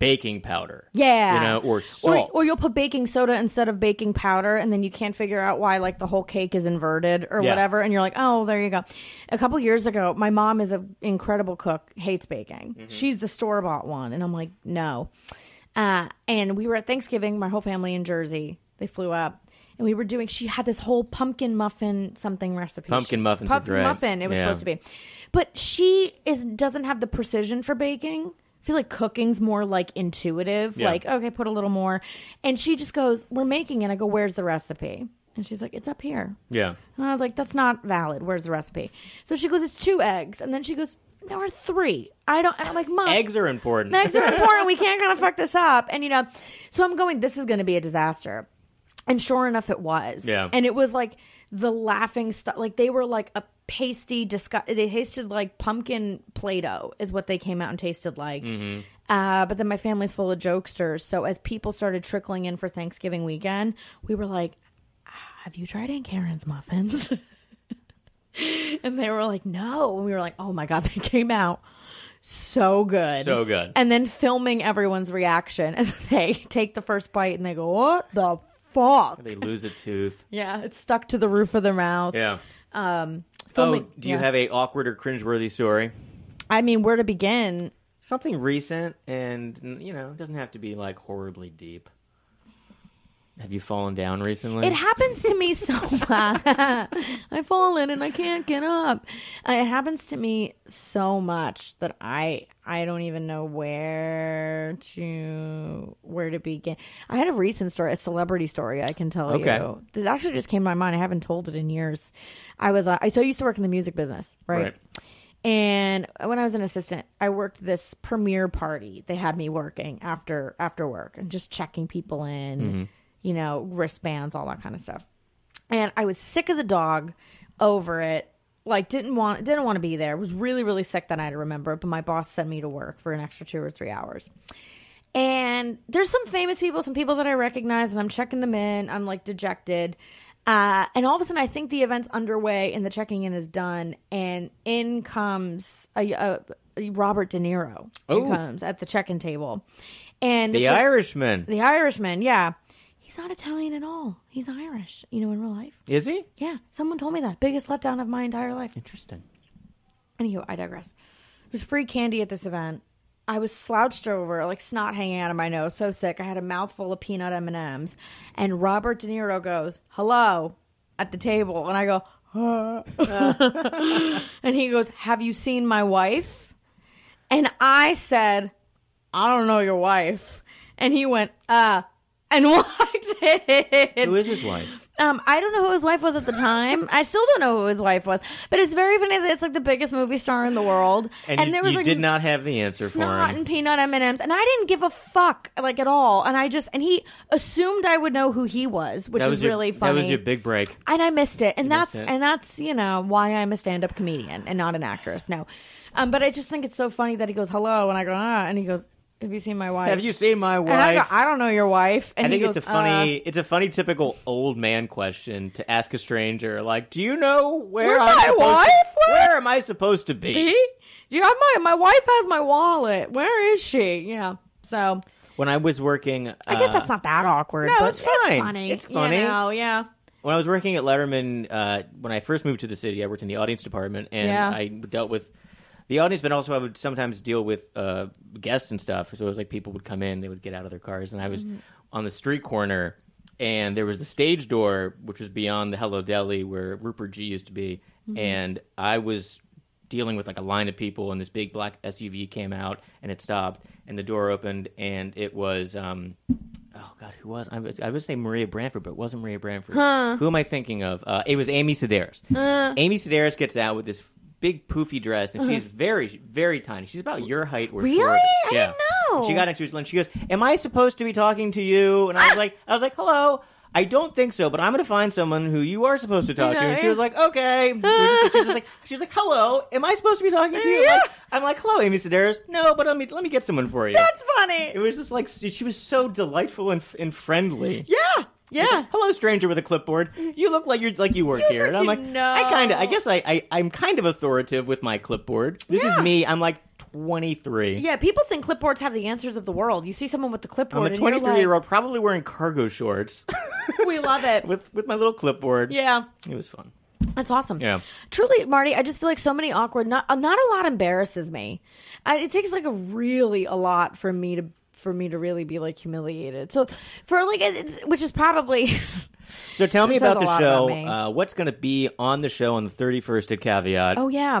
baking powder. yeah, you know, or salt. or, you'll put baking soda instead of baking powder, and then you can't figure out why like the whole cake is inverted or Yeah. whatever, and you're like, oh, there you go. A couple years ago, my mom is an incredible cook, hates baking. Mm-hmm. She's the store bought one, and I'm like, no. Uh, and we were at Thanksgiving, my whole family in Jersey. They flew up. And we were doing. She had this whole pumpkin muffin something recipe. Pumpkin muffin, Pumpkin muffin. It was Yeah. supposed to be, but she is doesn't have the precision for baking. I feel like cooking's more like intuitive. Yeah. Like okay, put a little more. And she just goes, "We're making it." I go, "Where's the recipe?" And she's like, "It's up here." yeah. And I was like, "That's not valid. Where's the recipe?" So she goes, "It's two eggs," and then she goes, "There are three. I don't." And I'm like, "Mom, Eggs are important. Eggs are [LAUGHS] important. We can't kind of fuck this up. And you know, so I'm going, this is going to be a disaster. And sure enough, it was. Yeah. And it was like the laughing stuff. Like they were like a pasty, disgust. They tasted like pumpkin Play Doh, is what they came out and tasted like. Mm-hmm. Uh, but then my family's full of jokesters. So as people started trickling in for Thanksgiving weekend, we were like, "Ah, have you tried Aunt Karen's muffins? [LAUGHS] and they were like, no. And we were like, oh my God, they came out so good. So good. And then filming everyone's reaction as [LAUGHS] they take the first bite and they go, what the fuck? They lose a tooth. Yeah, it's stuck to the roof of their mouth. Yeah. Um, Oh, do you yeah. have a awkward or cringeworthy story? I mean, where to begin? Something recent, and you know, it doesn't have to be like horribly deep. Have you fallen down recently? It happens to me so [LAUGHS] much. I've fallen and I can't get up. Uh, It happens to me so much that I I don't even know where to where to begin. I had a recent story, a celebrity story I can tell Okay. you. This actually just came to my mind. I haven't told it in years. I was uh, I so I used to work in the music business, right? Right. And when I was an assistant, I worked this premiere party. They had me working after after work and just checking people in, you know, wristbands, all that kind of stuff. And I was sick as a dog over it. Like didn't want didn't want to be there. Was really really sick that night. I remember, but my boss sent me to work for an extra two or three hours. And there's some famous people, some people that I recognize, and I'm checking them in. I'm like dejected. Uh, and all of a sudden, I think the event's underway and the checking in is done. And in comes a, a, Robert De Niro Oh. comes at the check-in table, and The Irishman. the Irishman, yeah, he's not Italian at all. He's Irish. You know, in real life. Is he? Yeah, someone told me that. Biggest letdown of my entire life. Interesting. Anywho, I digress. There's free candy at this event. I was slouched over, like snot hanging out of my nose, so sick. I had a mouthful of peanut M and M's, and Robert De Niro goes, "Hello," at the table, and I go, "Huh?" [LAUGHS] and he goes, "Have you seen my wife?" And I said, "I don't know your wife," and he went, "Uh," and [LAUGHS] walked in. Who is his wife? Um, I don't know who his wife was at the time. I still don't know who his wife was. But it's very funny that it's like the biggest movie star in the world, And, you, there was you like did not have the answer for snot him. and peanut M and M's, and I didn't give a fuck like at all. And I just and he assumed I would know who he was, which that is was your, really funny. That was your big break. and I missed it, and that's missed it. and that's you know why I'm a stand up comedian and not an actress. No, um, but I just think it's so funny that he goes hello, and I go ah, and he goes, "Have you seen my wife?" Have you seen my wife? And I go, I don't know your wife. And I think he it's a funny, "Uh, it's a funny typical old man question to ask a stranger. Like, do you know where Where's I'm my wife? To, Where- where am I supposed to be? "He? Do you have my my wife has my wallet? Where is she? Yeah. So When I was working, I guess uh, that's not that awkward. no, but it's fine. It's funny. It's funny. You know, yeah. when I was working at Letterman, uh, when I first moved to the city, I worked in the audience department, and Yeah. I dealt with the audience, but also I would sometimes deal with uh, guests and stuff. So it was like people would come in, they would get out of their cars, and I was Mm-hmm. on the street corner, and there was the stage door, which was beyond the Hello Deli where Rupert Jee used to be, Mm-hmm. and I was dealing with like a line of people, and this big black SUV came out, and it stopped, and the door opened, and it was. Um, Oh God, who was I? Was, I would say Maria Bamford, but it wasn't Maria Bamford. Who am I thinking of? Uh, it was Amy Sedaris. Amy Sedaris gets out with this big poofy dress, and she's uh-huh. very, very tiny. She's about your height or Really? shorter. I yeah. didn't know. She got into his lunch. She goes, "Am I supposed to be talking to you?" And I was ah! like, "I was like, hello." I don't think so, but I'm going to find someone who you are supposed to talk to. And she was like, "Okay." [LAUGHS] We just- she was like, "She was like, hello. Am I supposed to be talking to you?" Yeah. Like, I'm like, "Hello, Amy Sedaris." No, but let me let me get someone for you. That's funny. It was just like she was so delightful and, and friendly. yeah. Yeah. Hello, stranger with a clipboard. You look like you're like you work here. And I'm like, know. I kind of, I guess I, I, I'm kind of authoritative with my clipboard. This Yeah. is me. I'm like 23. Yeah, people think clipboards have the answers of the world. You see someone with the clipboard, I'm a and you're 23 year old, probably wearing cargo shorts [LAUGHS] we love it. with with my little clipboard. yeah, it was fun. that's awesome. Yeah. truly, Marty, I just feel like so many awkward. Not not a lot embarrasses me. I, it takes like a really a lot for me to for me to really be like humiliated. So for like, it's, which is probably [LAUGHS] So tell me about the show. about uh, what's going to be on the show on the 31st at Caveat? oh yeah,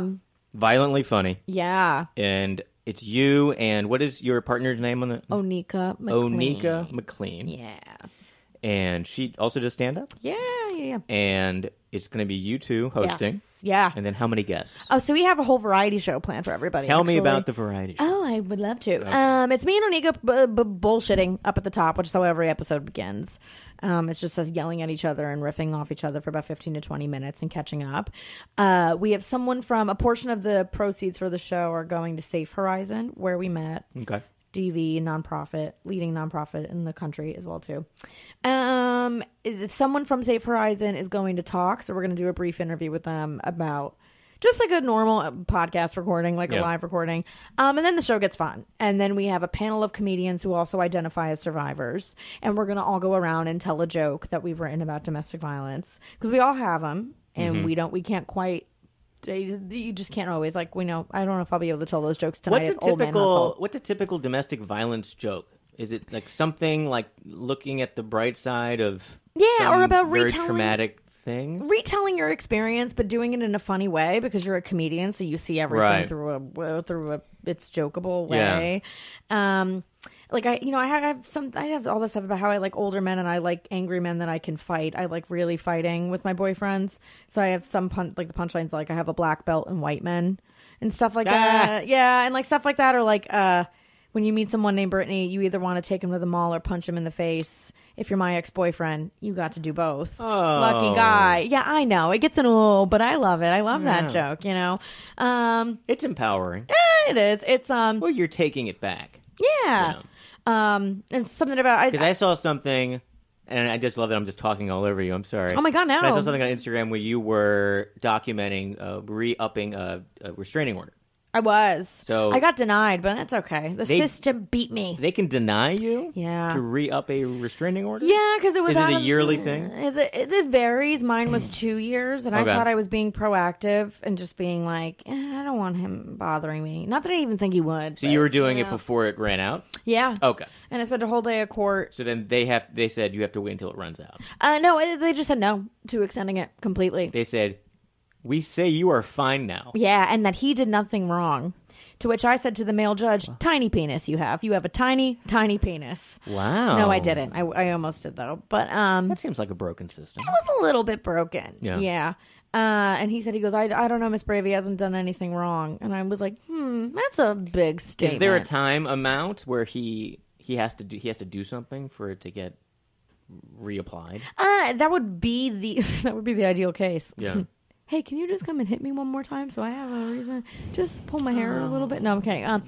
Violently funny, yeah, and it's you and what is your partner's name on the? Onika McLean. Onika McLean. Yeah, and she also does stand up. yeah, yeah, yeah. And it's going to be you two hosting. Yes. Yeah. And then how many guests? Oh, so we have a whole variety show planned for everybody. Tell me about the variety. show. Oh, I would love to. Um, it's me and Onika b- b- bullshitting up at the top, which is how every episode begins. Um, it's just us yelling at each other and riffing off each other for about 15 to 20 minutes and catching up. Uh, we have someone from a portion of the proceeds for the show are going to Safe Horizon, where we met. Okay. DV nonprofit, leading nonprofit in the country as well too. Um, someone from Safe Horizon is going to talk, so we're going to do a brief interview with them about just like a normal uh, podcast recording, like Yeah. a live recording. Um, and then the show gets fun, and then we have a panel of comedians who also identify as survivors, and we're going to all go around and tell a joke that we've written about domestic violence because we all have them, and Mm-hmm. we don't, we can't quite. You just can't always like we know. I don't know if I'll be able to tell those jokes tonight. What's a at Old Man typical What's a typical domestic violence joke? Is it like something like looking at the bright side of Yeah, or about very retelling- traumatic thing? retelling your experience, but doing it in a funny way because you're a comedian, so you see everything Right. through a through a it's jokeable Yeah. way. Um, like I, you know, I have some, I have all this stuff about how I like older men and I like angry men that I can fight. I like really fighting with my boyfriends. So I have some pun- like the punchlines, like I have a black belt and white men and stuff like Ah. that. Yeah, and like stuff like that, or like uh. When you meet someone named Brittany, you either want to take him to the mall or punch him in the face. If you're my ex boyfriend, you got to do both. Oh. Lucky guy. Yeah, I know. It gets an oh, but I love it. I love that joke, you know. Um It's empowering. eh, it is. It's um Well, you're taking it back. yeah. Um it's something about I, Because I saw something, and I just love that I'm just talking all over you. I'm sorry. Oh my God, no. But I saw something on Instagram where you were documenting uh, re-upping a, a restraining order. I was. So- I got denied, but that's okay. The They- system beat me. They can deny you Yeah. to re up a restraining order? Yeah, because it was. Is it a of- yearly thing? Is it, it? It varies. Mine was two years, and Okay. I thought I was being proactive and just being like, eh, I don't want him bothering me. Not that I even think he would. So but, you were doing it know. before it ran out? Yeah. Okay. And I spent a whole day at court. So then they have they said you have to wait until it runs out. Uh, no, they just said no to extending it completely. They said, "We say you are fine now." Yeah, and that he did nothing wrong. To which I said to the male judge, "Tiny penis, you have. You have a tiny, tiny penis." Wow. No, I didn't. I, I almost did though, but um, That seems like a broken system. it was a little bit broken. Yeah. Yeah. Uh, and he said, he goes, I, I don't know, Miss Brave, he hasn't done anything wrong. And I was like, hmm, that's a big statement. Is there a time amount where he he has to do he has to do something for it to get reapplied? Uh, that would be the [LAUGHS] that would be the ideal case. Yeah. [LAUGHS] hey, can you just come and hit me one more time so I have a reason? Just pull my hair a little bit. No, I'm kidding. Um,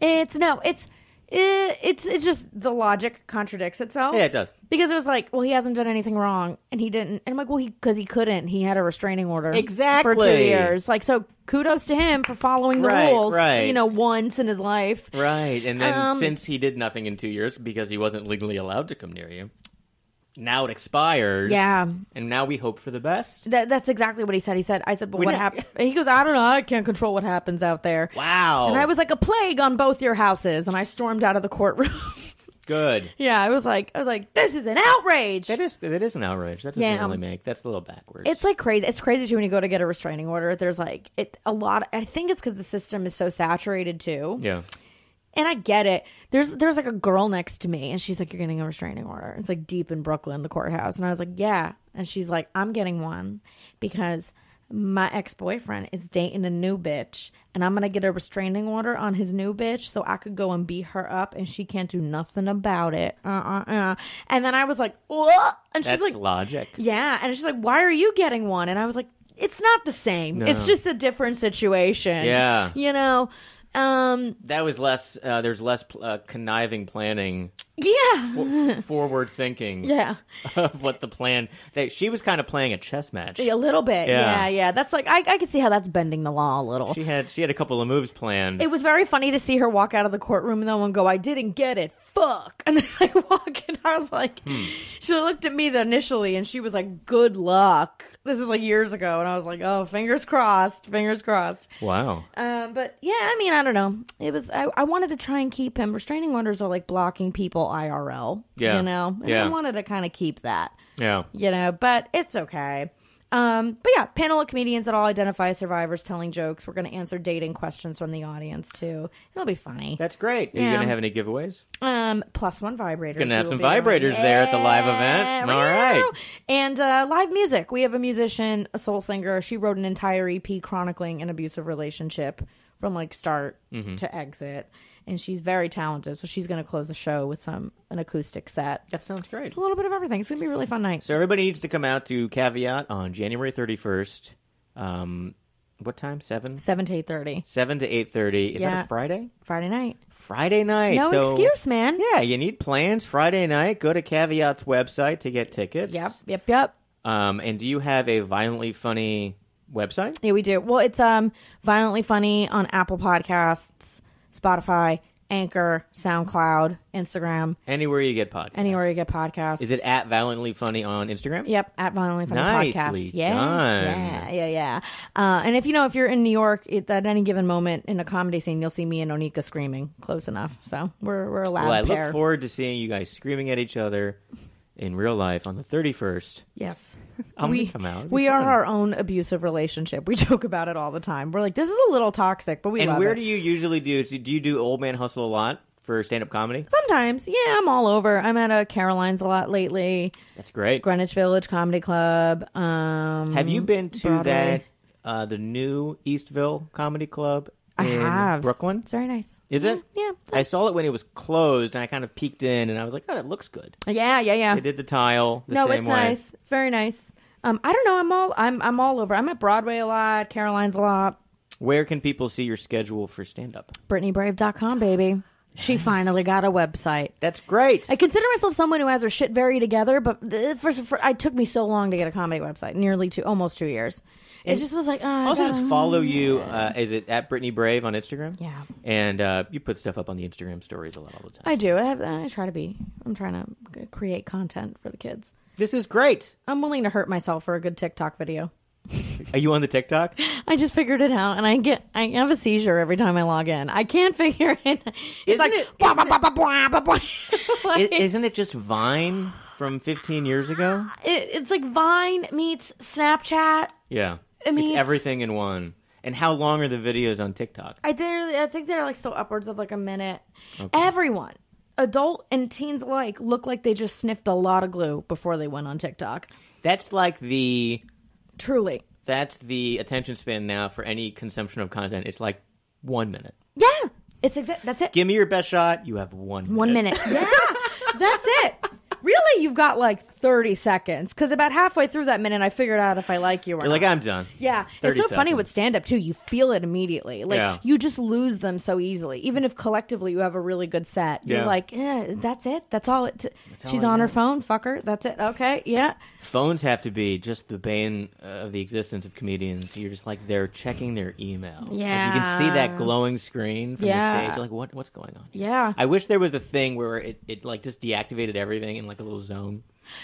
it's no, it's it, it's it's just the logic contradicts itself. Yeah, it does. Because it was like, well, he hasn't done anything wrong, and he didn't. And I'm like, well, he because he couldn't. He had a restraining order exactly for two years. Like, so kudos to him for following the Right, rules. right. You know, once in his life. Right. And then Um, since he did nothing in 2 years because he wasn't legally allowed to come near you, now it expires. Yeah. And now we hope for the best. That, that's exactly what he said. He said, I said, but We what happened? And [LAUGHS] he goes, I don't know. I can't control what happens out there. Wow. And I was like a plague on both your houses, and I stormed out of the courtroom. [LAUGHS] good. yeah, I was like, I was like, this is an outrage. That is that is an outrage. That doesn't Yeah. really make. That's a little backwards. It's like crazy. It's crazy too when you go to get a restraining order. There's like it a lot. I think it's because the system is so saturated too. yeah. And I get it. There's there's like a girl next to me, and she's like, "You're getting a restraining order." It's like deep in Brooklyn, the courthouse, and I was like, "Yeah." And she's like, "I'm getting one because my ex boyfriend is dating a new bitch, and I'm gonna get a restraining order on his new bitch, so I could go and beat her up, and she can't do nothing about it." Uh uh uh. And then I was like, "What?" And she's That's like, logic. yeah, and she's like, "Why are you getting one?" And I was like, "It's not the same. No. It's just a different situation." Yeah. you know. Um. That was less. Uh, there's less uh, conniving planning, Yeah. f- [LAUGHS] forward thinking yeah. of what the plan. That she was kind of playing a chess match. A little bit. Yeah. Yeah. Yeah. That's like I. I could see how that's bending the law a little. She had she had a couple of moves planned. it was very funny to see her walk out of the courtroom though and go, "I didn't get it. Fuck." [LAUGHS] And then I walk and I was like, Hmm. she looked at me the initially and she was like, "Good luck." This is like years ago, and I was like, "Oh, fingers crossed. Fingers crossed." wow. Um, but yeah, I mean, I don't know. It was I, I wanted to try and keep him. Restraining orders are like blocking people IRL. Yeah. you know. And Yeah. I wanted to kind of keep that. Yeah. You know, but it's okay. Um, but yeah, panel of comedians that all identify as survivors telling jokes. We're going to answer dating questions from the audience too. It'll be funny. That's great. Are you Yeah. gonna have any giveaways? Um, plus one vibrators. Gonna have we some will be doing. vibrators there at the live Yeah, event. All right. wow. And uh, live music. We have a musician, a soul singer. She wrote an entire EP chronicling an abusive relationship from like start Mm-hmm. to exit. And she's very talented, so she's going to close the show with some an acoustic set. That sounds great. It's a little bit of everything. It's going to be a really fun night. So everybody needs to come out to Caveat on January 31st. Um, what time? Seven. Seven to eight thirty. Seven to eight thirty. Is that Yeah. a Friday? Friday night. Friday night. No so, excuse, man. Yeah, you need plans. Friday night. Go to Caveat's website to get tickets. Yep, yep, yep. Um, and do you have a violently funny website? Yeah, we do. Well, it's um violently funny on Apple Podcasts, Spotify, Anchor, SoundCloud, Instagram, Anywhere you get podcasts. anywhere you get podcasts. Is it at Violently Funny on Instagram? Yep, at Violently Funny Nicely Podcast. Yeah, done. yeah, yeah, yeah. Uh, and if you know, if you're in New York it, at any given moment in a comedy scene, you'll see me and Onika screaming close enough. So we're we're a loud Well, I pair. look forward to seeing you guys screaming at each other in real life on the 31st. yes, I'm we come out. We are our own abusive relationship. We [LAUGHS] joke about it all the time. We're like, this is a little toxic, but we And where it. do you usually do? Do you do Old Man Hustle a lot for stand-up comedy? Sometimes, yeah, I'm all over. I'm at a Caroline's a lot lately. That's great. Greenwich Village Comedy Club. Um, Have you been to Broadway. that uh, the new Eastville Comedy Club I in have Brooklyn? It's very nice. Is it? Yeah, I saw it when it was closed, and I kind of peeked in, and I was like, "Oh, that looks good." yeah, yeah, yeah. They did the tile the no, same it's way. nice. It's very nice. Um, I don't know. I'm all I'm I'm all over. I'm at Broadway a lot, Caroline's a lot, Where can people see your schedule for stand-up? BrittanyBrave.com, baby. She finally got a website. That's great. I consider myself someone who has her shit very together, but the- first, for, it took me so long to get a comedy website, nearly two, almost two years. It just was like, oh, I also, gotta- just follow you. Uh, is it at Brittany Brave on Instagram? Yeah. And uh, you put stuff up on the Instagram stories a lot all the time. I do. I, have, I try to be. I'm trying to create content for the kids. this is great. I'm willing to hurt myself for a good TikTok video. Are you on the TikTok? [LAUGHS] I just figured it out, and I get I have a seizure every time I log in. I can't [LAUGHS] figure it. It's Isn't like it- blah, blah, blah, blah, blah, blah, blah. [LAUGHS] I- Like, Isn't it just Vine from 15 years ago? it, it's like Vine meets Snapchat. Yeah. I mean, it's it's- everything in one. And how long are the videos on TikTok? I think I think they're like still upwards of like a minute. Everyone, adult and teens alike, look like they just sniffed a lot of glue before they went on TikTok. That's like the Truly, that's the attention span now for any consumption of content. It's like one minute. yeah, it's exact. That's it. Give me your best shot. You have one. Minute. One minute. [LAUGHS] Yeah, that's it. Really, you've got like thirty seconds because about halfway through that minute, I figured out if I like you or You're not. like I'm done. Yeah, 30 it's so funny seconds. with stand up too. You feel it immediately. Like Yeah. you just lose them so easily. Even if collectively you have a really good set, you're like, yeah, that's it. That's all it. all She's I on her got. phone. Fucker. That's it. Okay. Yeah. Phones have to be just the bane uh, of the existence of comedians. You're just like they're checking their email. Like, you can see that Yeah. glowing screen from Yeah. the stage. You're like, what what's going on? Yeah. I wish there was a thing where it, it like just deactivated everything in like a little zone.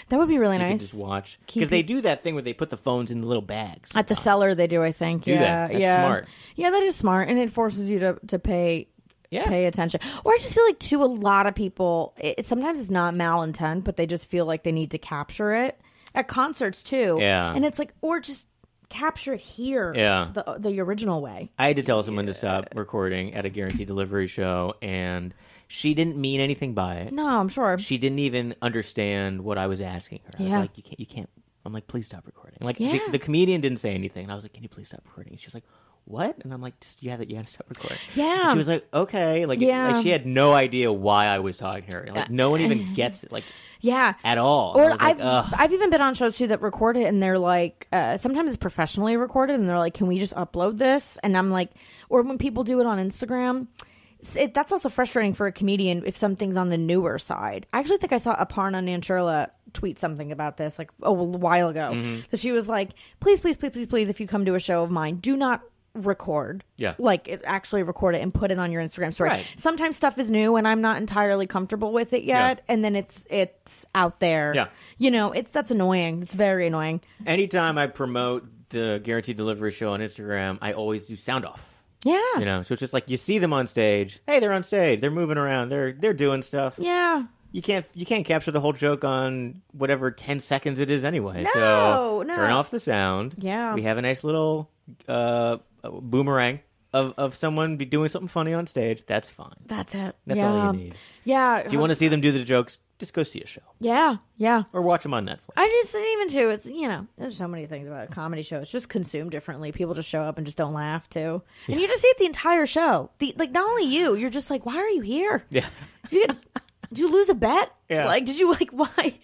That would be really So nice. just watch because they do that thing where they put the phones in the little bags At the sometimes. cellar, they do. I think. Do yeah. that. That's yeah. smart. Yeah, that is smart, and it forces you to to pay. Yeah. Pay attention, or I just feel like too. A lot of people, it, sometimes it's not malintent, but they just feel like they need to capture it at concerts too. Yeah. and it's like, or just capture it here. Yeah. the the original way. I had to tell someone to stop recording at a guaranteed delivery show, and she didn't mean anything by it. No, I'm sure. She didn't even understand what I was asking her. I was Yeah. like, "You can't, you can't." I'm like, "Please stop recording." Like Yeah. the, the comedian didn't say anything, and I was like, "Can you please stop recording?" She was like, "What?" And I'm like, Just, "You have you had to stop recording." Yeah. And she was like, "Okay." Like, Yeah. like she had no idea why I was talking to her. Like, no one even gets it. Like [LAUGHS] yeah. at all. Or I've "Ugh." I've even been on shows too that record it and they're like uh, sometimes it's professionally recorded and they're like can we just upload this and I'm like or when people do it on Instagram it, that's also frustrating for a comedian if something's on the newer side. I actually think I saw Aparna Nancherla tweet something about this like a while ago Mm-hmm. that she was like please please please please please if you come to a show of mine do not record Yeah. like it, actually record it and put it on your Instagram story. Right. Sometimes stuff is new and I'm not entirely comfortable with it yet, Yeah. and then it's it's out there. Yeah. you know, it's that's annoying. It's very annoying. anytime I promote the guaranteed delivery show on Instagram, I always do sound off. Yeah, You know, so it's just like you see them on stage. Hey, they're on stage. They're moving around. They're they're doing stuff. yeah. You can't you can't capture the whole joke on whatever ten seconds it is anyway. No, so no. turn off the sound. Yeah. we have a nice little uh, boomerang of of someone be doing something funny on stage. That's fine. That's it. That's yeah. all you need. Yeah, If you want to see them do the jokes, just go see a show Yeah, yeah. or watch them on Netflix. I just didn't even too. It's you know, there's so many things about a comedy show. It's just consumed differently. People just show up and just don't laugh too, and you just see it the entire show. The like not only you, you're just like, why are you here? Yeah. Did you, did you lose a bet? Yeah. Like, did you like [LAUGHS] why?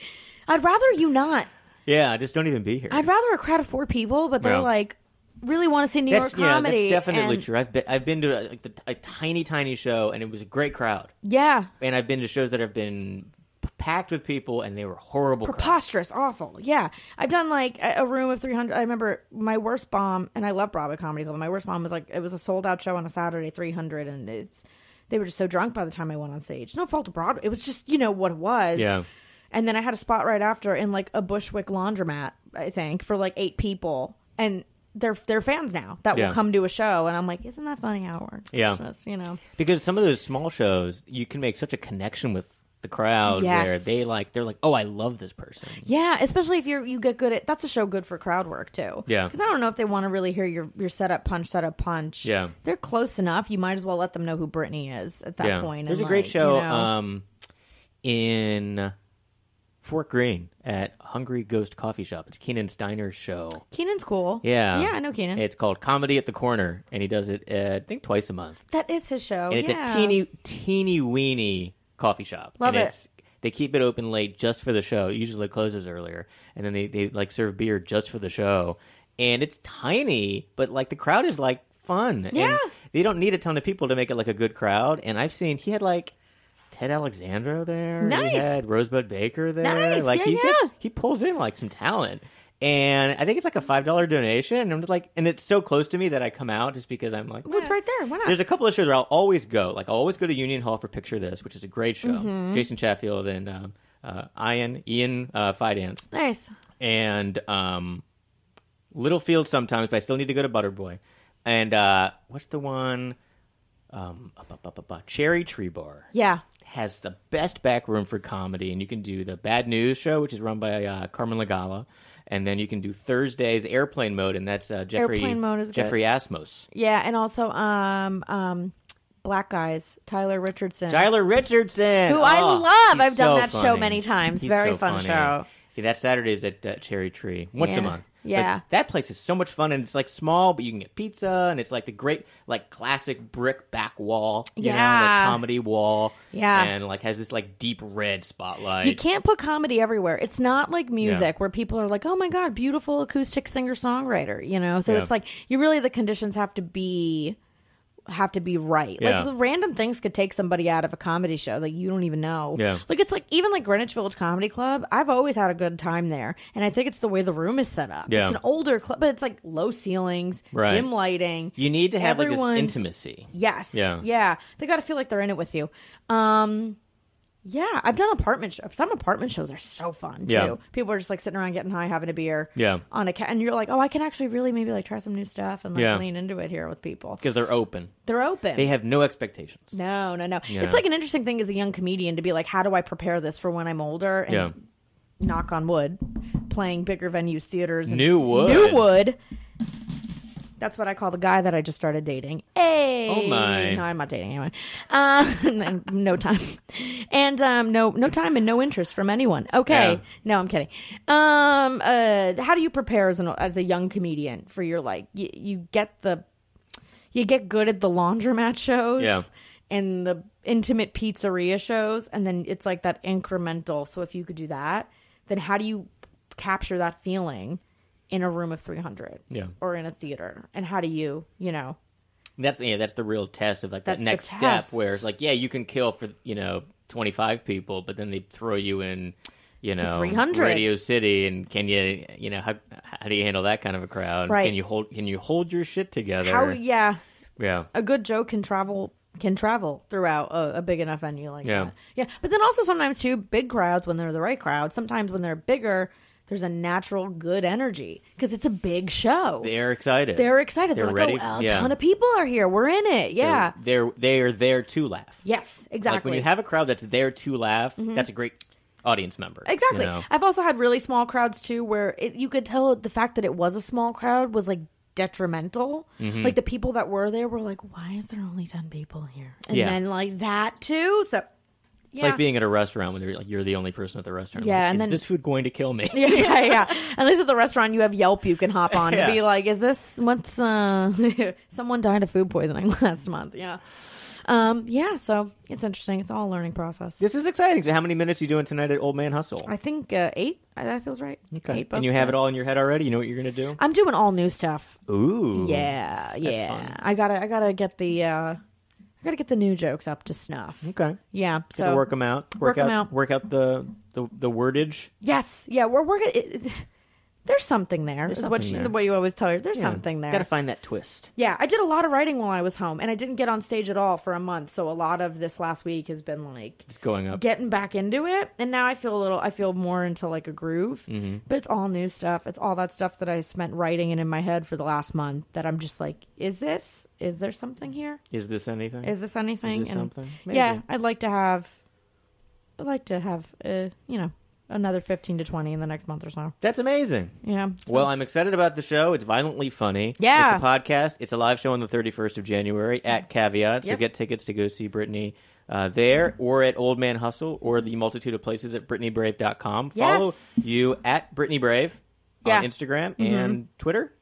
I'd rather you not. Yeah, just don't even be here. I'd rather a crowd of four people, but they're Yeah. like really want to see New that's York yeah, comedy. that's definitely and- true. I've been I've been to a, like the, a tiny tiny show and it was a great crowd. Yeah, And I've been to shows that have been packed with people and they were horrible. crowds. preposterous, awful. Yeah, I've done like a, a room of three hundred. I remember my worst bomb, and I love Broadway Comedy Club. My worst bomb was like it was a sold out show on a Saturday, three hundred, and it's they were just so drunk by the time I went on stage. No fault of Broadway. It was just you know what it was. Yeah. And then I had a spot right after in like a Bushwick laundromat, I think, for like eight people, and. They're, they're fans now that Yeah. will come to a show, and I'm like, isn't that funny how it works? Yeah. just, you know, Because some of those small shows, you can make such a connection with the crowd Yes. where they like they're like, oh, I love this person. Yeah, especially if you're you get good at that's a show good for crowd work too. Yeah. because I don't know if they want to really hear your your setup punch setup punch. Yeah. they're close enough. You might as well let them know who Brittany is at that yeah, point. there's a and, great show you know. um, in Fort Greene at Hungry Ghost Coffee Shop. It's Keenan Steiner's show. Keenan's cool. Yeah, yeah, I know Keenan. It's called Comedy at the Corner, and he does it, uh, I think, twice a month. that is his show. and it's yeah. a teeny teeny weeny coffee shop. Love and it. It's, they keep it open late just for the show. It usually closes earlier, and then they, they like serve beer just for the show. And it's tiny, but like the crowd is like fun. Yeah. And they don't need a ton of people to make it like a good crowd. And I've seen he had like Ted Alexandro there. Nice. He had Rosebud Baker there. Nice. Like Yeah, he yeah. gets, he pulls in like some talent. And I think it's like a five dollar donation. And I'm just like, and it's so close to me that I come out just because I'm like, Well, it's "Eh." right there. Why not? There's a couple of shows where I'll always go. Like I'll always go to Union Hall for Picture This, which is a great show. Mm-hmm. Jason Chatfield and um, uh, Ian Ian uh, Fidance nice. and um, Littlefield sometimes, but I still need to go to Butterboy. And uh, what's the one? Um, up, up, up, up, up. Cherry Tree Bar Yeah. has the best back room for comedy, and you can do the Bad News show, which is run by uh, Carmen Lagala, and then you can do Thursdays Airplane Mode, and that's uh, Jeffrey Airplane Mode is good. Jeffrey Asmos. Yeah, and also um um Black Guys, Tyler Richardson. Tyler Richardson, Who I Oh, love. I've done so that show many times. He's Very so fun funny. show. Yeah, that Saturdays at uh, Cherry Tree once Yeah. a month. Yeah. But that place is so much fun, and it's like small, but you can get pizza, and it's like the great, like classic brick back wall, you know, Yeah. like comedy wall, Yeah. and like has this like deep red spotlight. You can't put comedy everywhere. It's not like music Yeah. where people are like, "Oh my god, beautiful acoustic singer songwriter," you know. So Yeah. it's like you really the conditions have to be have to be right. Yeah. Like the random things could take somebody out of a comedy show that you don't even know. Yeah. Like it's like even like Greenwich Village Comedy Club. I've always had a good time there, and I think it's the way the room is set up. Yeah. It's an older club, but it's like low ceilings, Right. dim lighting. You need to have like this intimacy. Yes. Yeah. Yeah. They got to feel like they're in it with you. Um, yeah, I've done apartment shows. Some apartment shows are so fun too. Yeah. People are just like sitting around getting high, having a beer. Yeah. On a ca- and you're like, oh, I can actually really maybe like try some new stuff and like Yeah. lean into it here with people. Because they're open. They're open. They have no expectations. no, no, no. Yeah. It's like an interesting thing as a young comedian to be like, how do I prepare this for when I'm older? And Yeah. knock on wood, playing bigger venues, theaters, and New wood. New wood. That's what I call the guy that I just started dating. Hey, Oh, my. No, I'm not dating anyone. Uh, [LAUGHS] no time, and um, no, no time, and no interest from anyone. Okay, Yeah. no, I'm kidding. Um, uh, how do you prepare as an as a young comedian for your like? You, you get the, you get good at the laundromat shows. Yeah. And the intimate pizzeria shows, and then it's like that incremental. So if you could do that, then how do you capture that feeling in a room of 300 Yeah. or in a theater and how do you you know That's yeah, that's the real test of like that next step where it's like, yeah, you can kill for you know twenty five people, but then they throw you in, you know, 300. Radio City, and can you you know how how do you handle that kind of a crowd? Right. Can you hold can you hold your shit together? how yeah yeah. a good joke can travel can travel throughout a, a big enough venue like Yeah. that yeah but then also sometimes too big crowds when they're the right crowd sometimes when they're bigger there's a natural good energy because it's a big show They're excited. they're excited they're, They're like ready- oh a yeah. ton of people are here we're in it yeah They're, they're they are there to laugh. yes exactly Mm-hmm. Like when you have a crowd that's there to laugh, that's a great audience member. Exactly. you know? I've also had really small crowds too, where it, you could tell the fact that it was a small crowd was like detrimental. Mm-hmm. Like the people that were there were like, "Why is there only ten people here?" And Yeah. then like that too. So It's like being at a restaurant when you're like you're the only person at the restaurant. Yeah, Like, and is then- this food going to kill me? [LAUGHS] yeah, yeah, yeah. [LAUGHS] At least at the restaurant, you have Yelp you can hop on Yeah. and be like, "Is this what's uh [LAUGHS] someone died of food poisoning last month?" Yeah, um, yeah. So it's interesting. It's all a learning process. This is exciting. So, how many minutes are you doing tonight at Old Man Hustle? I think uh, eight. That feels right. Okay. Eight and you have it all in your head already. You know what you're gonna do. I'm doing all new stuff. Ooh. Yeah, yeah. I gotta, I gotta get the, uh I gotta get the new jokes up to snuff. Okay. Yeah. So So work them out. work 'em out. Work out the the, the wordage. yes, yeah. We're working. It, it, there's something there. There's is what there. the way you always tell her. There's something there. Got to find that twist. yeah, I did a lot of writing while I was home, and I didn't get on stage at all for a month. So a lot of this last week has been like It's going up. getting back into it, and now I feel a little. I feel more into like a groove. Mm-hmm. But it's all new stuff. It's all that stuff that I spent writing and in my head for the last month. That I'm just like, is this? Is there something here? Is this anything? Is this anything? Is this And- something? Yeah, I'd like to have. I'd like to have, uh, you know, another fifteen to twenty in the next month or so. That's amazing. Yeah. Well, I'm excited about the show. It's violently funny. Yeah. It's a podcast. It's a live show on the 31st of January at Caveat. So Yes. get tickets to go see Brittany uh, there or at Old Man Hustle or the multitude of places at BrittanyBrave.com. Follow you at Brittany Brave Yeah. on Instagram and Twitter.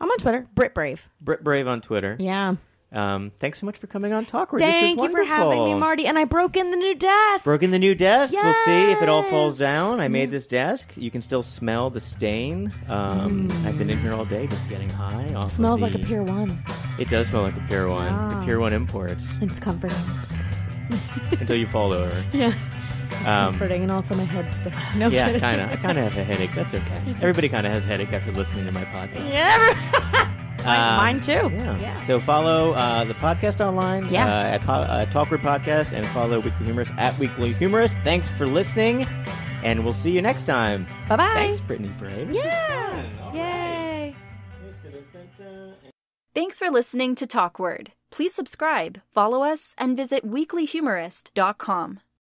I'm on Twitter, Brit Brave. Brit Brave on Twitter. Yeah. Um, thanks so much for coming on Talk Radio. Thank you for having me, Marty. And I broke in the new desk. Broken the new desk. We'll see if it all falls down. I made this desk. You can still smell the stain. Um, I've been in here all day just getting high. Off of Mm. Smells like a the- Pier One. It does smell like a Pier One. Wow. The Pier One imports It's comforting. [LAUGHS] until you fall over. [LAUGHS] Yeah. Um, comforting, and also my head's spinning. No yeah, kind of. I kind of have a headache. That's okay. [LAUGHS] Everybody kind of has a headache after listening to my podcast. Yeah. Um, Mine too. Yeah. Yeah. So follow uh, the podcast online Yeah. uh, at po- uh, Talkward Podcast and follow Weekly Humorist at Weekly Humorist. Thanks for listening, and we'll see you next time. Bye bye. Thanks, Brittany Bray. This Yeah. Yay. right. Thanks for listening to Talkward. Please subscribe, follow us, and visit weeklyhumorist.com.